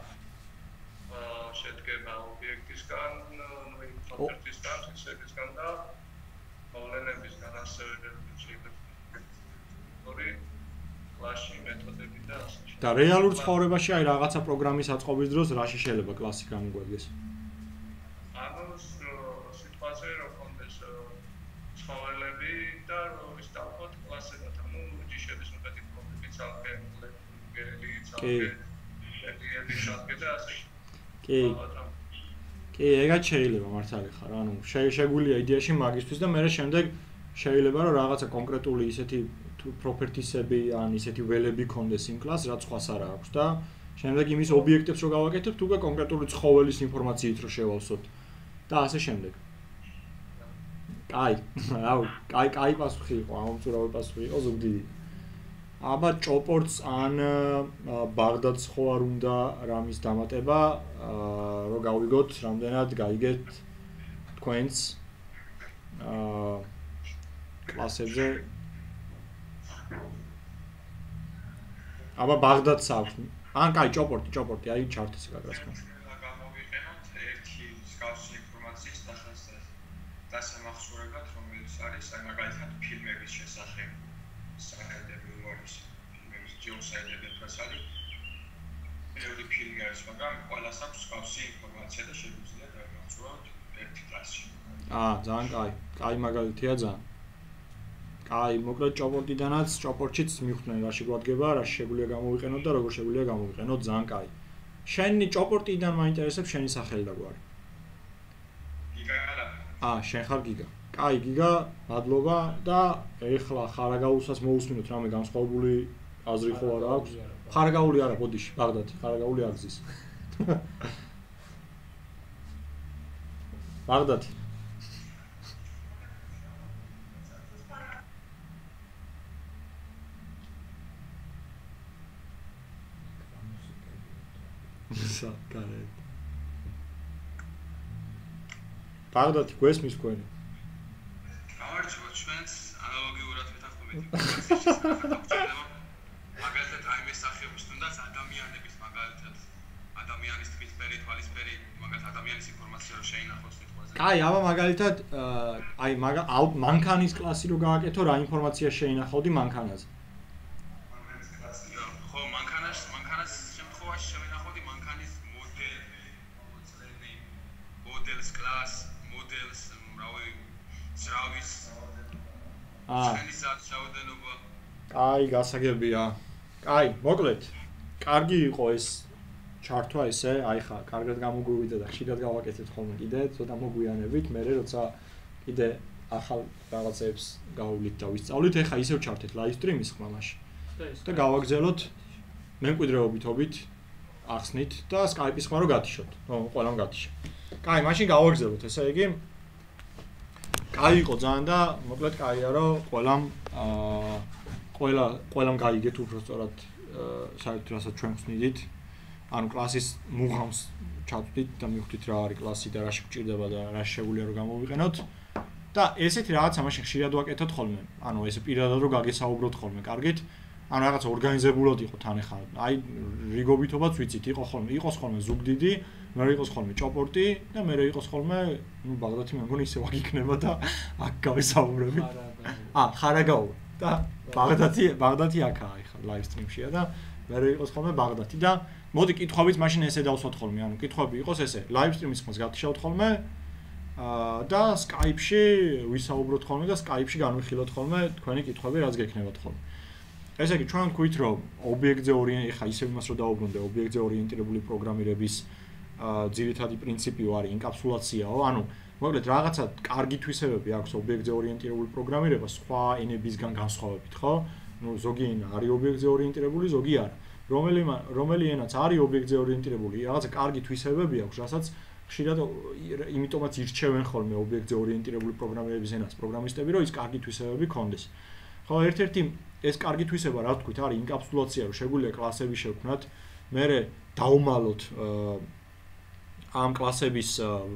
აა შედგება ობიექტისგან, ნუ იმ პროპერტისგან, ფიქსებისგან და მოვლენებისგან ასევე შეიძლება. ორი კლასი მეთოდები და ასე. და რეალურ ცხოვრებაში აი რაღაცა პროგრამის აწყობის დროს რაში შეიძლება კლასი გამოგვადგეს? კი. კი. კი ეგაც შეიძლება მართალი ხარ ანუ შეგვიძლია იდეაში მაგისტვის და მე შემდეგ შეიძლება რომ რაღაცა კონკრეტული ისეთი პროპერტისები ან ისეთი ველები კონდეს იმ კლას რაც სხვას არა აქვს და შემდეგ იმის ობიექტებს რო გავაკეთებთ, უკვე კონკრეტული ცხოველის ინფორმაციით რო შევავსოთ. და ასე შემდეგ. კაი, აუ, კაი, კაი პასუხი იყო, ამომწურავი პასუხი იყო ზუგდიდი. აბა ჭოპორტს ან ბაღდადს ხო არ უნდა რამის დამატება, რო გავიგოთ, რამდენად გაიგეთ თქვენს აა კლასებზე? აბა ბაღდადს აქვს. ან კაი, ჭოპორტი, ჭოპორტი, აი ჩარტის გაგრას ფილმების ჯონსაიდები პრესალი. ერთი ფილმი არის, მაგრამ ყველას აქვს სკაუსი ინფორმაცია და შეგვიძლია დავიმახსოვროთ ერთი კლასში. აა, ძალიან კაი. კაი მაგალითია ძალიან. აი, მოკლედ ჭოპორტიდანაც, ჭოპორტშიც მიხვდნენ რა შეგვადგება, რა შეგვიძლია გამოვიყენოთ და როგორ შეგვიძლია გამოვიყენოთ, ძალიან კაი. შენი ჭოპორტიდან მაინტერესებს შენი სახელი და გვარი. გიგა არა. აა, შენ ხარ გიგა. კაი, გიგა, მადლობა და ეხლა ხარაგაულსაც მოусმინოთ რამე განსხვავებული აზრი ხო არა აქვს? ხარაგაული არა, ბოდიში, ბაღდადი, ხარაგაული აგზის. ბაღდადი საკარე. ბაღდადი გვესმის თქვენი? გავარჩევოთ ჩვენს ანალოგიურად მეთანხმებით. მაგალითად აი მე სახეობის თუნდაც ადამიანების მაგალითად თვითფერი, თვალისფერი, მაგალითად ადამიანის ინფორმაცია რო შეინახოს სიტყვაზე. კაი, აბა მაგალითად აი მაგა მანქანის კლასი რო გააკეთო, რა ინფორმაცია შეინახავდი მანქანაზე? აა აი გასაგებია. აი, მოკლედ. კარგი იყო ეს ჩართვა ესე, აი ხა, კარგად გამოგვივიდა და ხშირად გავაკეთეთ ხოლმე კიდე, ცოტა მოგვიანებით, მე როცა კიდე ახალ რაღაცებს გავulit და ვისწავლით, ეხა ისევ ჩართეთ live stream-ის ხმამაში. და გავაგზელოთ მემკვიდრეობითობით ახსნით და Skype-ის ხმა რო გათიშოთ. ნუ ყველამ გათიშა. კაი, მაშინ გავაგზელოთ, ესე იგი კაი იყო ძალიან და მოკლედ კაია რომ ყველამ აა ყველა ყველამ გაიგეთ უფრო სწორად საერთოდ რასაც ჩვენ ხსნიდით ანუ კლასის მუღამს ჩავწვდით და მივხვდით რა არის კლასი და რა შეგვჭირდება და რა შეგვიძლია რომ გამოვიყენოთ. და ესეთი რაღაცა მაშინ ხშირად ვაკეთოთ ხოლმე. ანუ ესე პირადად რომ გაგესაუბროთ ხოლმე კარგით? ანუ რაღაც ორგანიზებულად იყო თან ახლა. აი რიგობითობაც ვიცით იყო ხოლმე. იყოს ხოლმე ზუგდიდი მე იყოს ხოლმე ჭოპორტი და მე იყოს ხოლმე ნუ ბაღდათი მე მგონი ისე ვაგიქნება და აქ გავესაუბრები. აა ხარაგაუ. და ბაღდათი ბაღდათი აქაა ახლა ლაივ სტრიმშია და მე იყოს ხოლმე ბაღდათი და მოდი კითხვებიც მაშინ ესე დავსვათ ხოლმე ანუ კითხვები იყოს ესე ლაივ სტრიმის ხმას გათიშავთ ხოლმე აა და Skype-ში ვისაუბროთ ხოლმე და Skype-ში განვიხილოთ ხოლმე თქვენი კითხვები რაც გექნებათ ხოლმე. ესე იგი ჩვენ ვქვით რომ ობიექტზე ორიენტირებული ხა ისე იმას რომ დაუბრუნდე ობიექტზე ორიენტირებული პროგრამირების ძირითადი პრინციპი არის ინკაპსულაციაო, ანუ მოკლედ რაღაცა კარგი თვისებები აქვს ობიექტზე ორიენტირებული პროგრამირება სხვა ენებისგან განსხვავებით, ხო? ну ზოგი ენა არის ობიექტზე ორიენტირებული, ზოგი არა. რომელი რომელი ენაც არის ობიექტზე ორიენტირებული, რაღაცა კარგი თვისებები აქვს, რასაც ხშირად იმიტომაც ირჩევენ ხოლმე ობიექტზე ორიენტირებული პროგრამირების ენას პროგრამისტები, რომ ის კარგი თვისებები ქონდეს. ხო, ერთ-ერთი ეს კარგი თვისება, რა ვთქვით, არის ინკაპსულაცია, რომ შეგვიძლია კლასები შევქმნათ, მე დაუმალოთ აა ამ კლასების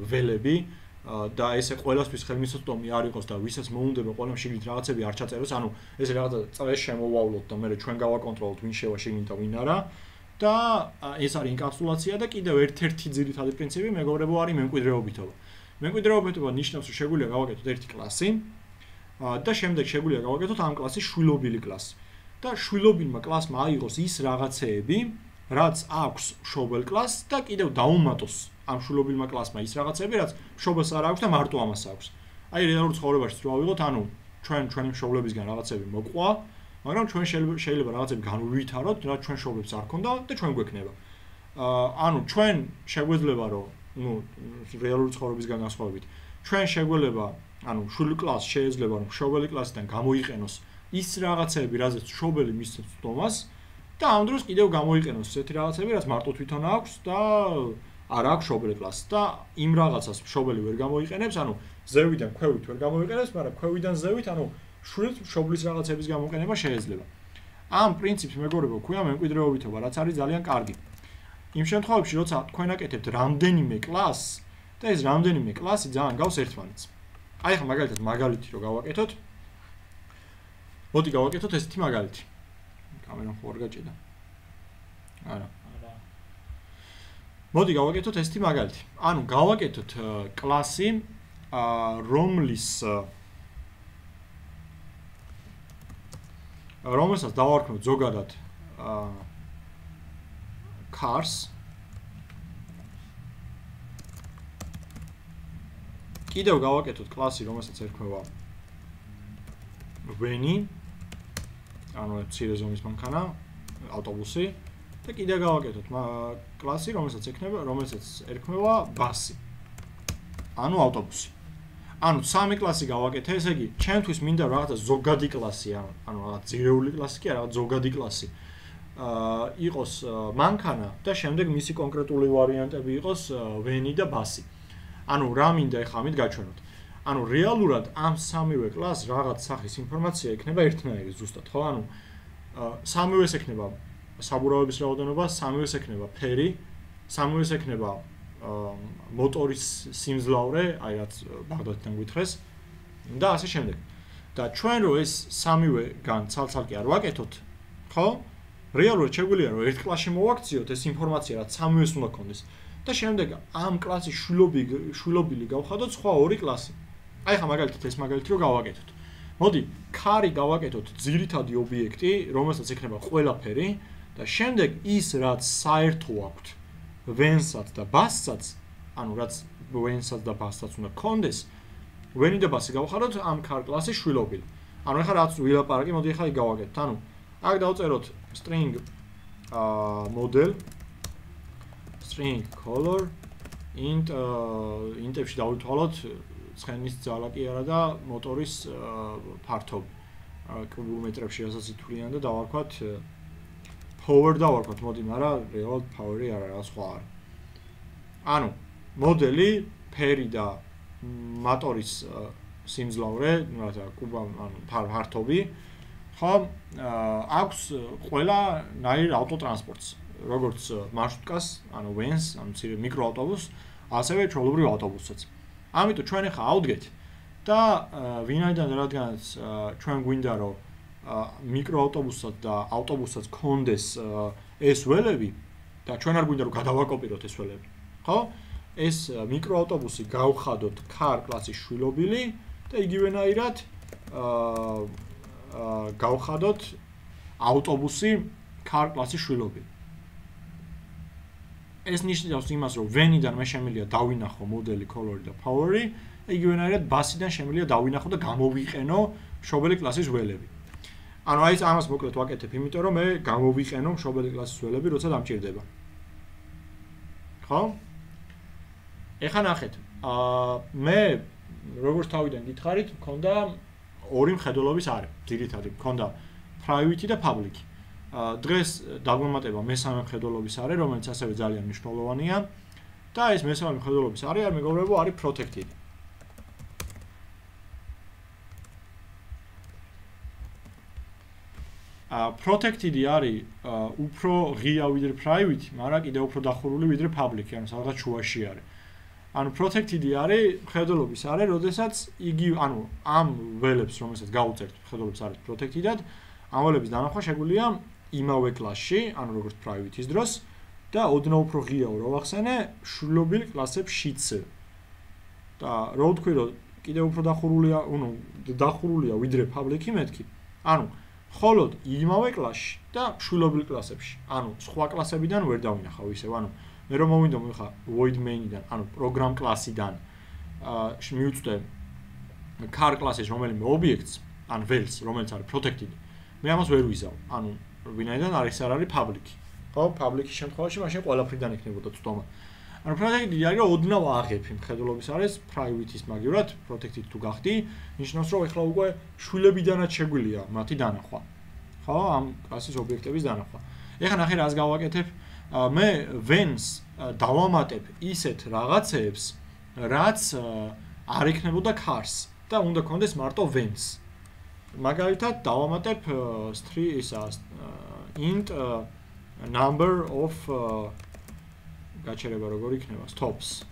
ველები და ესე ყოველთვის ხელმისაწვდომი არ იყოს და ვისაც მოუნდება ყველამ შიგნით რაღაცები არ ჩაწეროს, ანუ ეს რაღაცა წეს შემოვავლოთ და მე ჩვენ გავაკონტროლოთ ვინ შევა შიგნით და ვინ არა და ეს არის ინკაპსულაცია და კიდევ ერთ-ერთი ძირითადი პრინციპი მეგობრებო არის მემკვიდრეობითობა. მემკვიდრეობითობა ნიშნავს, რომ შეგვიძლია გავაკეთოთ ერთი კლასი და შემდეგ შეგვიძლია გავაკეთოთ ამ კლასის შვილობილი კლასი. და შვილობილმა კლასმა აიღოს ის რაღაცეები, რაც აქვს შობელ კლასს და კიდევ დაუმატოს ამ შულობილმა კლასმა ის რაღაცები, რაც შობას არ აქვს და მარტო ამას აქვს. აი რეალურ ცხოვრებაში რო ავიღოთ, ანუ ჩვენ ჩვენი მშობლებისგან რაღაცები მოყვა, მაგრამ ჩვენ შეიძლება რაღაცები განვითაროთ, რაც ჩვენ შობლებს არ ქონდა და ჩვენ გვექნება. აა ანუ ჩვენ შეგვეძლება რომ ну რეალურ ცხოვრებისგან განსხვავებით ჩვენ შეგვეძლება ანუ შული კლასს შეიძლება რომ შობელი კლასიდან გამოიყენოს ის რაღაცები, რაზეც შობელი მისცემს თომას და ამ დროს კიდევ გამოიყენოს ესეთი რაღაცები, რაც მარტო თვითონ აქვს და არ აქვს შობელი კლასი და იმ რაღაცას შობელი ვერ გამოიყენებს, ანუ ზევიდან ქვევით ვერ გამოიყენებს, მაგრამ ქვევიდან ზევით, ანუ შვილს შობლის რაღაცების გამოყენება შეიძლება. ამ პრინციპს მეგობრებო, ქვია მემკვიდრეობითობა, რაც არის ძალიან კარგი. იმ შემთხვევაში, როცა თქვენ აკეთებთ რამდენიმე კლასს და ეს რამდენიმე კლასი ძალიან გავს ერთმანეთს. აი ხა მაგალითად მაგალითი რო გავაკეთოთ. მოდი გავაკეთოთ ესეთი მაგალითი. კამერა არ გაჭედა? არა. მოდი გავაკეთოთ ესეთი მაგალითი. ანუ გავაკეთოთ კლასი, რომლის რომელსაც დავარქმევ ზოგადად cars კიდევ გავაკეთოთ კლასი, რომელსაც ერქმევა ვენი. ანუ ცირე ზომის მანქანა, ავტობუსი და კიდევ გავაკეთოთ კლასი, რომელსაც ექნება, რომელსაც ერქმევა ბასი. ანუ ავტობუსი. ანუ სამი კლასი გავაკეთე, ესე იგი, ჩემთვის მინდა რაღაცა ზოგადი კლასი, ანუ რაღაც ძირეული კლასი კი არა, ზოგადი კლასი. აა იყოს მანქანა და შემდეგ მისი კონკრეტული ვარიანტები იყოს ვენი და ბასი. ანუ რა მინდა ეხა ამით გაჩვენოთ. ანუ რეალურად ამ სამივე კლასს რაღაც სახის ინფორმაცია ექნება ერთნაირი ზუსტად, ხო? ანუ სამივეს ექნება საბურავების რაოდენობა, სამივეს ექნება ფერი, სამივეს ექნება მოტორის სიმძლავრე, აი რაც ბაღდადიდან გვითხრეს და ასე შემდეგ. და ჩვენ რო ეს სამივე გან ცალ-ცალკე არ ვაკეთოთ, ხო? რეალურად შეგვიძლია რომ ერთ კლასში მოვაქციოთ ეს ინფორმაცია, რაც სამივეს უნდა გქონდეს. და შემდეგ ამ კლასის შვილობი შვილობილი გავხადოთ სხვა ორი კლასი. აი ხა მაგალითად ეს მაგალითი რო გავაკეთოთ. მოდი, კარი გავაკეთოთ ძირითადი ობიექტი, რომელსაც ექნება ყველაფერი და შემდეგ ის რაც საერთო აქვს ვენსაც და ბასსაც, ანუ რაც ვენსაც და ბასსაც უნდა კონდეს, ვენი და ბასი გავხადოთ ამ კარ კლასის შვილობილი. ანუ ეხლა რაც ვილაპარაკი, მოდი ეხლა იქ გავაკეთოთ. ანუ აქ დავწეროთ string აა model string color int int-ებში დავითვალოთ ცხენის ძალა კი არა და მოტორის ფართობი კუბომეტრებში ასაც ითვლიან და დავარქვათ power დავარქვათ მოდი მაგრამ რეალ power-ი არა რა სხვა არის ანუ მოდელი ფერი და მოტორის სიმძლავრე რა კუბა ანუ ფართობი ხო აქვს ყველა ნაირ ავტოტრანსპორტს როგორც მარშრუტკას, ანუ ვენს, ანუ ცირე მიკროავტობუსს, ასევე ჩვეულებრივ ავტობუსსაც. ამიტომ ჩვენ ახლა ავდგეთ და ვინაიდან რადგანაც ჩვენ გვინდა რომ მიკროავტობუსსაც და ავტობუსსაც კონდეს ეს ველები და ჩვენ არ გვინდა რომ გადავაკოპიროთ ეს ველები. ხო? ეს მიკროავტობუსი გავხადოთ car კლასის შვილობილი და იგივენაირად აა გავხადოთ ავტობუსი car კლასის შვილობილი. ეს ნიშნავს იმას, რომ ვენიდან მე შემიძლია დავინახო მოდელი, color-ი და power-ი, იგივენაირად ბასიდან შემიძლია დავინახო და გამოვიყენო შობელი კლასის ველები. ანუ აი ეს ამას მოკლედ ვაკეთებ, იმიტომ რომ მე გამოვიყენო შობელი კლასის ველები, როცა დამჭირდება. ხო? ეხლა ნახეთ. აა მე როგორც თავიდან გითხარით, მქონდა ორი მხედველობის არე, ძირითადად მქონდა private და public. დღეს დაგვემატება მესამე მხედველობის არე, რომელიც ასევე ძალიან მნიშვნელოვანია. და ეს მესამე მხედველობის არე, არ მეგობრებო, არის protected. Protected არის უფრო ღია ვიდრე private, მაგრამ კიდევ უფრო დახურული ვიდრე public, ანუ სადღაც შუაში არის. ანუ protected არის მხედველობის არე, როდესაც იგი, ანუ ამ ველებს, რომელსაც გაუწერთ მხედველობის არე protected-ად, ამ ველების დანახვა შეგვიძლია იმავე კლასში, ანუ როგორც private-ის დროს და ოდნავ უფრო ღიაო რა ვახსენე, შვილობილ კლასებშიც. და რო ვთქვი, რომ კიდევ უფრო დახურულია, ну, დახურულია ვიდრე public-ი მეთქი. ანუ холод იმავე კლასში და შვილობილ კლასებში. ანუ სხვა კლასებიდან ვერ დავინახავ ისევ, ანუ მე რომ მოვინდო ხა void main-დან, ანუ program კლასიდან აა მიუწვდე car კლასის რომელიმე ობიექტს, ან ველს, რომელიც არის protected. მე ამას ვერ ვიზავ. ანუ ვინაიდან არის არ არის public-ი. ხო, public-ის შემთხვევაში მაშინ ყველაფრიდან იქნებოდა წვდომა. ანუ protected-ი არის რომ ოდნავ აღებ იმ ხედულობის არის private-ის მაგივრად, protected თუ გახდი, ნიშნავს რომ ეხლა უკვე შვილებიდანაც შეგვიძლია მათი დანახვა. ხო, ამ კლასის ობიექტების დანახვა. ეხლა ნახე რას გავაკეთებ მე ვენს დავამატებ ისეთ რაღაცეებს რაც არ ექნებოდა cars და უნდა კონდეს მარტო vents. მაგალითად დავამატებ stri ისა int number of გაჩერება როგორ იქნება stops.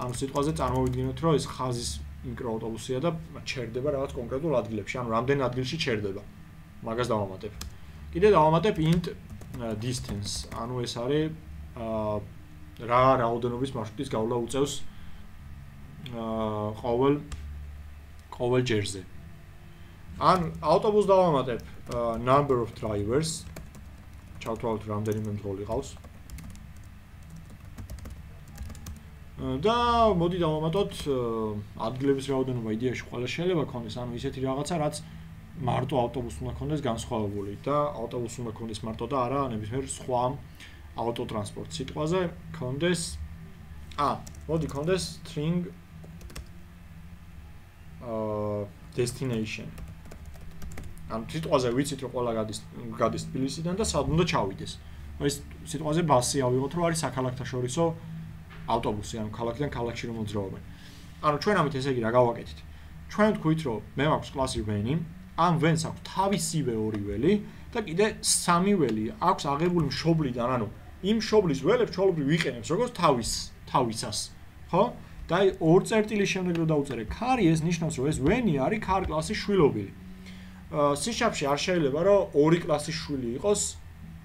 ანუ სიტყვაზე წარმოვიდგინოთ რომ ეს ხაზის მიკროავტობუსია და ჩერდება რაღაც კონკრეტულ ადგილებში, ანუ რამდენ ადგილში ჩერდება. მაგას დავამატებ. კიდე დავამატებ int distance, ანუ ეს არის რა რაოდენობის მარშრუტის გავლა უწევს ყოველ ყოველ ჯერზე. ან ავტობუსს დავამატებ number of drivers ჩავთვალოთ რამდენიმე მძღოლი ყავს. და მოდი დავამატოთ ადგილების რაოდენობა იდეაში ყველა შეიძლება ქონდეს, ანუ ისეთი რაღაცა, რაც მარტო ავტობუსს უნდა ქონდეს განსხვავებული და ავტობუსს უნდა ქონდეს მარტო და არა ნებისმიერ სხვა ავტოტრანსპორტ სიტყვაზე ქონდეს ა მოდი ქონდეს string აა destination. ამ სიტყვაზე ვიცით რომ ყველა გადის გადის თბილისიდან და სად უნდა ჩავიდეს. ეს სიტყვაზე ბასი ავიღოთ რომ არის საქალაქთა შორისო ავტობუსი, ანუ ქალაქიდან ქალაქში რომ მოძრაობენ. ანუ ჩვენ ამით ესე იგი რა გავაკეთეთ? ჩვენ თქვით რომ მე მაქვს კლასი ვენი, ამ ვენს აქვს თავისივე ორი ველი და კიდე სამი ველი აქვს აღებული მშობლიდან, ანუ იმ მშობლის ველებს ჩოლობრი ვიყენებს როგორც თავის თავისას. ხო? და აი ორ წერტილის შემდეგ რო დაუწერე ქარი ეს ნიშნავს რომ ეს ვენი არის ქარ კლასის შვილობილი. აა სიშაპში არ შეიძლება რომ ორი კლასის შვილი იყოს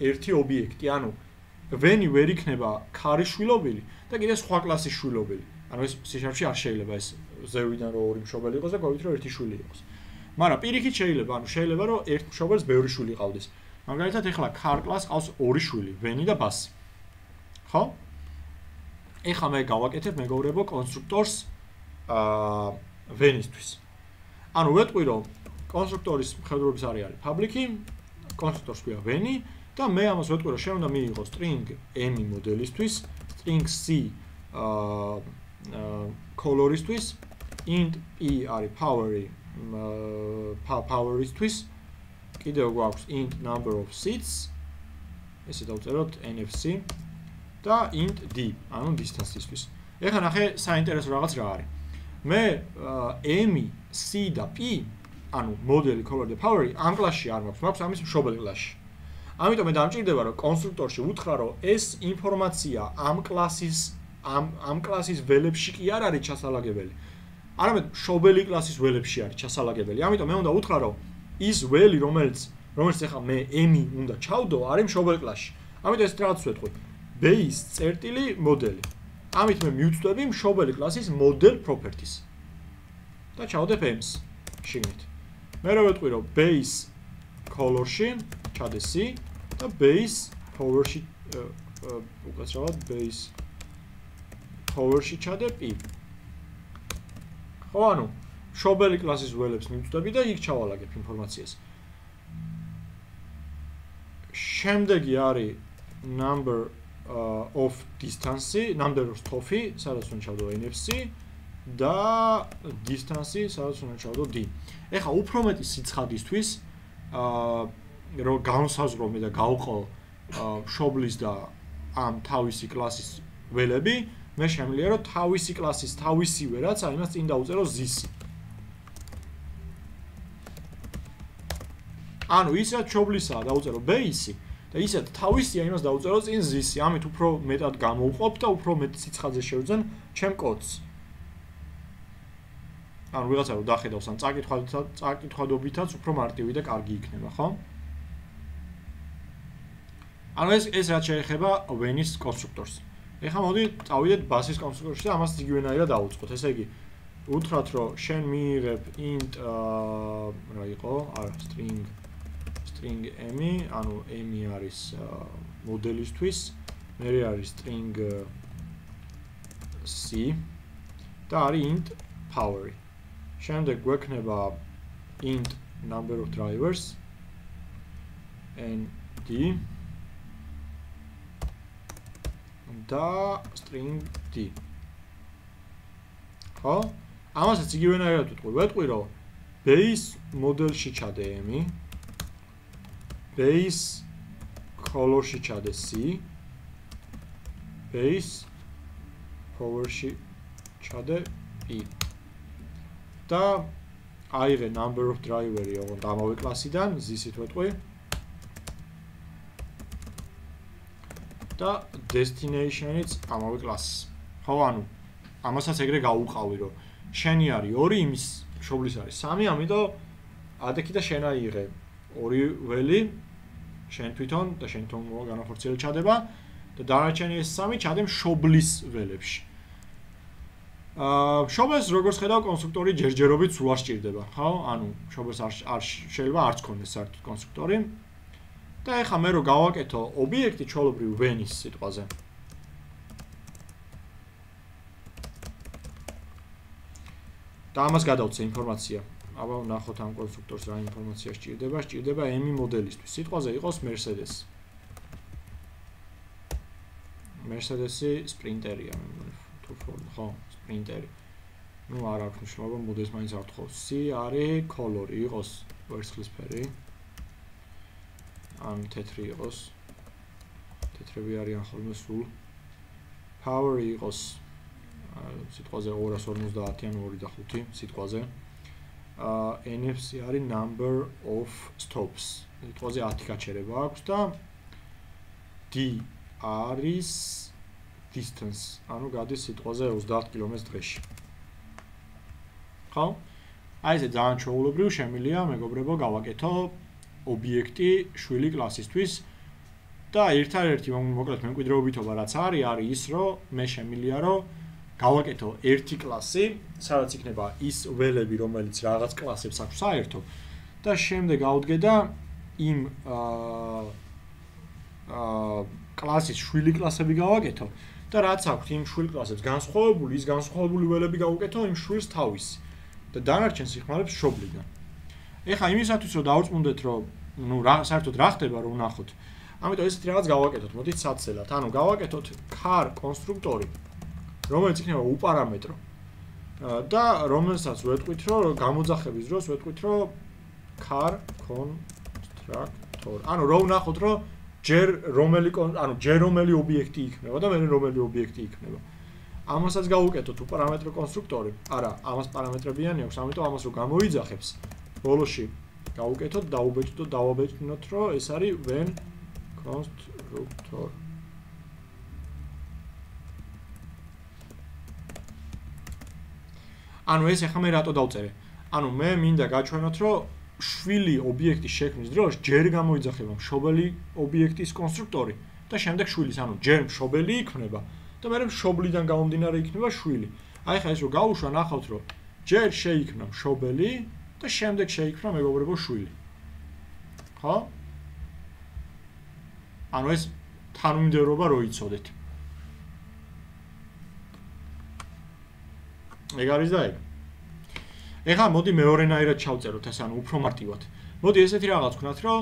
ერთი ობიექტი, ანუ ვენი ვერ იქნება ქარის შვილობილი და კიდე სხვა კლასის შვილობილი. ანუ ეს სიშაპში არ შეიძლება ეს ზევიდან რო ორი მშობელი იყოს და გოვით რომ ერთი შვილი იყოს. მაგრამ პირიქით შეიძლება, ანუ შეიძლება რომ ერთ მშობელს ბევრი შვილი ყავდეს. მაგალითად ეხლა ქარ კლასს ყავს ორი შვილი, ვენი და ბასი. ხო? ეხლა მე გავაკეთებ მეგობრებო კონსტრუქტორს აა ვენისთვის. ანუ ვეტყვი რომ კონსტრუქტორის მხედრობის არი არის public-ი, კონსტრუქტორს ქვია ვენი და მე ამას ვეტყვი რომ შეიძლება მიიღო string m მოდელისთვის, string c აა color-ისთვის, int p არის power-ი power-ისთვის. კიდევ გვაქვს int number of seats. ესე დავწეროთ nfc და int d, ანუ distance-ისთვის. ეხლა ნახე საინტერესო რაღაც რა არის. მე m, c და p, ანუ model color და power ამ კლასში არ მაქვს, მაქვს ამის მშობელი კლასში. ამიტომ მე დამჭირდება რომ კონსტრუქტორში უთხრა რომ ეს ინფორმაცია ამ კლასის ამ ამ კლასის ველებში კი არ არის ჩასალაგებელი. არამედ მშობელი კლასის ველებში არის ჩასალაგებელი. ამიტომ მე უნდა უთხრა რომ ის ველი რომელიც რომელიც ახლა მე m უნდა ჩავდო არის მშობელი კლასში. ამიტომ ეს რაღაც ვეთქვი. base წერტილი მოდელი. ამით მე მივწვევი მშობელი კლასის model properties. და ჩავდებ m-ს შიგნით. მე რა ვეთყვი რომ base color-ში ჩადე c და base power-ში უკაცრავად base power-ში ჩადე p. ხო ანუ მშობელი კლასის ველებს მივწვევი და იქ ჩავალაგებ ინფორმაციას. შემდეგი არის number uh, of distance, number of stophi, სადაც უნდა ჩავდო NFC და distance, სადაც უნდა ჩავდო D. ეხლა უფრო მეტი სიცხადისთვის აა რომ განსაზღვრო მე და გავყო შობლის და ამ თავისი კლასის ველები, მე შემიძლია რომ თავისი კლასის თავისივე რაც აი მას წინ დაუწერო ზისი. ანუ ისაც შობლისაა დაუწერო base-ი და ისეთ თავისია იმას დაუწერო წინ ზისი, ამით უფრო მეტად გამოვყოფ და უფრო მეტ სიცხაძე შევძენ ჩემ კოდს. ანუ ვიღაცა რომ დახედავს ან წაკითხავთ, წაკითხავდობითაც უფრო მარტივი და კარგი იქნება, ხო? ანუ ეს ეს რაც შეეხება ვენის კონსტრუქტორს. ეხლა მოდი წავიდეთ ბასის კონსტრუქტორში და ამას იგივენაირად დავუწყოთ. ესე იგი, უთხრათ რომ შენ მიიღებ int აა რა იყო? არა, string string m, ანუ m არის მოდელისთვის, მე არის string c და არის int power. შემდეგ გვექნება int number of drivers and d და string d. ხო? ამასაც იგივენაირად ვიტყვი. ვეტყვი რომ base model-ში ჩადე m-ი base color-ში ჩადე c base power-ში ჩადე p და აიღე number of driver-ი ოღონდ ამავე კლასიდან z-ით ვეტყვი და destination-იც ამავე კლასს. ხო ანუ ამასაც ეგრე გაუყავი რომ შენი არის 2 იმის შობლის არის 3 ამიტომ ადექი და შენ აიღე ორი ველი შენ თვითონ და შენ თვითონ განახორციელე ჩადება და დანარჩენი ეს 3 ჩადე შობლის ველებში. აა შობელს როგორც ხედავ კონსტრუქტორი ჯერჯერობით სულ არ სჭირდება ხო? ანუ შობელს არ არ შეიძლება არც კონდეს საერთოდ კონსტრუქტორი და ეხა მე რო გავაკეთო ობიექტი ჩოლობრივ ვენის სიტყვაზე და ამას გადავწე ინფორმაცია. აბა ნახოთ ამ კონსტრუქტორს რა ინფორმაცია სჭირდება. სჭირდება M მოდელისთვის. სიტყვაზე იყოს Mercedes. Mercedes-ი სპრინტერია, მე მგონი. თუ ხო, სპრინტერი. ну არ აქვს მნიშვნელობა მოდეს მაინც არ თხოვ c არის კოლორი იყოს ვერცხლისფერი ან თეთრი იყოს თეთრები არიან ხოლმე სულ power იყოს სიტყვაზე 250 ან 2 და 5 სიტყვაზე. აა NFC არის number of stops. სიტყვაზე 10 გაჩერება აქვს და D არის distance. ანუ გადის სიტყვაზე 30 კილომეტრ დღეში. ხო? აი ესე ძალიან ჩაულობრივ შემილია მეგობრებო გავაკეთო ობიექტი შვილი კლასისთვის და ერთადერთი მოკლედ მემკვიდრეობითობა რაც არის არის ის რომ მე შემილია რომ გავაკეთო ერთი კლასი, სადაც იქნება ის ველები, რომელიც რაღაც კლასებს აქვს საერთო და შემდეგ ავდგე და იმ აა კლასის შვილი კლასები გავაკეთო და რაც აქვს იმ შვილი კლასებს განსხვავებული, ის განსხვავებული ველები გავუკეთო იმ შვილს თავის და დანარჩენ სიხმარებს შობლიდან. ეხლა იმისათვის რომ დაუწმუნდეთ რომ ნუ რა საერთოდ რა ხდება რომ ნახოთ. ამიტომ ესეთი რაღაც გავაკეთოთ, მოდით საცელად. ანუ გავაკეთოთ car კონსტრუქტორი რომელიც იქნება უპარამეტრო და რომელსაც ვეტყვით რომ გამოძახების დროს ვეტყვით რომ car constructor ანუ რო ვნახოთ რომ ჯერ რომელი ანუ ჯერ რომელი ობიექტი იქნება და მე რომელი ობიექტი იქნება ამასაც გავუკეთოთ უპარამეტრო კონსტრუქტორი არა ამას პარამეტრებიანი აქვს ამიტომ ამას რო გამოიძახებს ბოლოში გავუკეთოთ დაუბეჭდოთ დავაბეჭდნოთ რომ ეს არის when constructor ანუ ეს ახლა მე რატო დავწერე? ანუ მე მინდა გაჩვენოთ, რომ შვილი ობიექტის შექმნის დროს ჯერ გამოიძახება მშობელი ობიექტის კონსტრუქტორი და შემდეგ შვილის, ანუ ჯერ მშობელი იქნება და მე მშობლიდან გამომდინარე იქნება შვილი. აი ხა ეს რო გავუშვა ნახავთ, რომ ჯერ შეიქმნა მშობელი და შემდეგ შეიქმნა მეგობრებო შვილი. ხო? ანუ ეს თანმიმდევრობა რო იცოდეთ. ეგ არის და ეგ. ეხლა მოდი მეორენაირად ჩავწეროთ ეს ანუ უფრო მარტივად. მოდი ესეთი რაღაც ვქნათ, რომ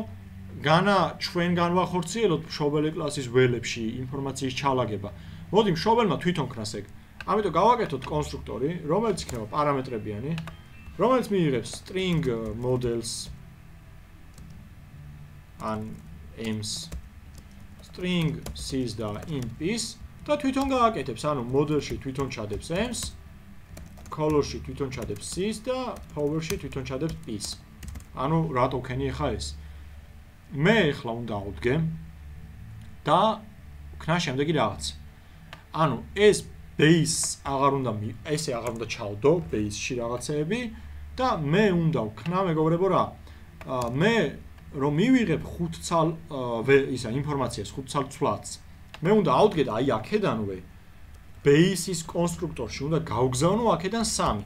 განა ჩვენ განვახორციელოთ მშობელი კლასის ველებში ინფორმაციის ჩალაგება. მოდი მშობელმა თვითონ ქნას ეგ. ამიტომ გავაკეთოთ კონსტრუქტორი, რომელიც იქნება პარამეტრებიანი, რომელიც მიიღებს string models ან ems string sys და imps და თვითონ გააკეთებს, ანუ მოდელში თვითონ ჩადებს ems color-ში თვითონ ჩადებს C-ს და power-ში თვითონ ჩადებს P-ს. ანუ რატო ქენი ახლა ეს? მე ახლა უნდა ავდგე და ქნა შემდეგი რაღაც. ანუ ეს base აღარ უნდა ესე აღარ უნდა ჩავდო base-ში რაღაცეები და მე უნდა ვქნა მეგობრებო რა. მე რომ მივიღებ 5 ცალ ისა ინფორმაციას 5 ცალ ცვლადს. მე უნდა ავდგე და აი აქედანვე base-ის კონსტრუქტორში უნდა გავგზავნო აქედან 3.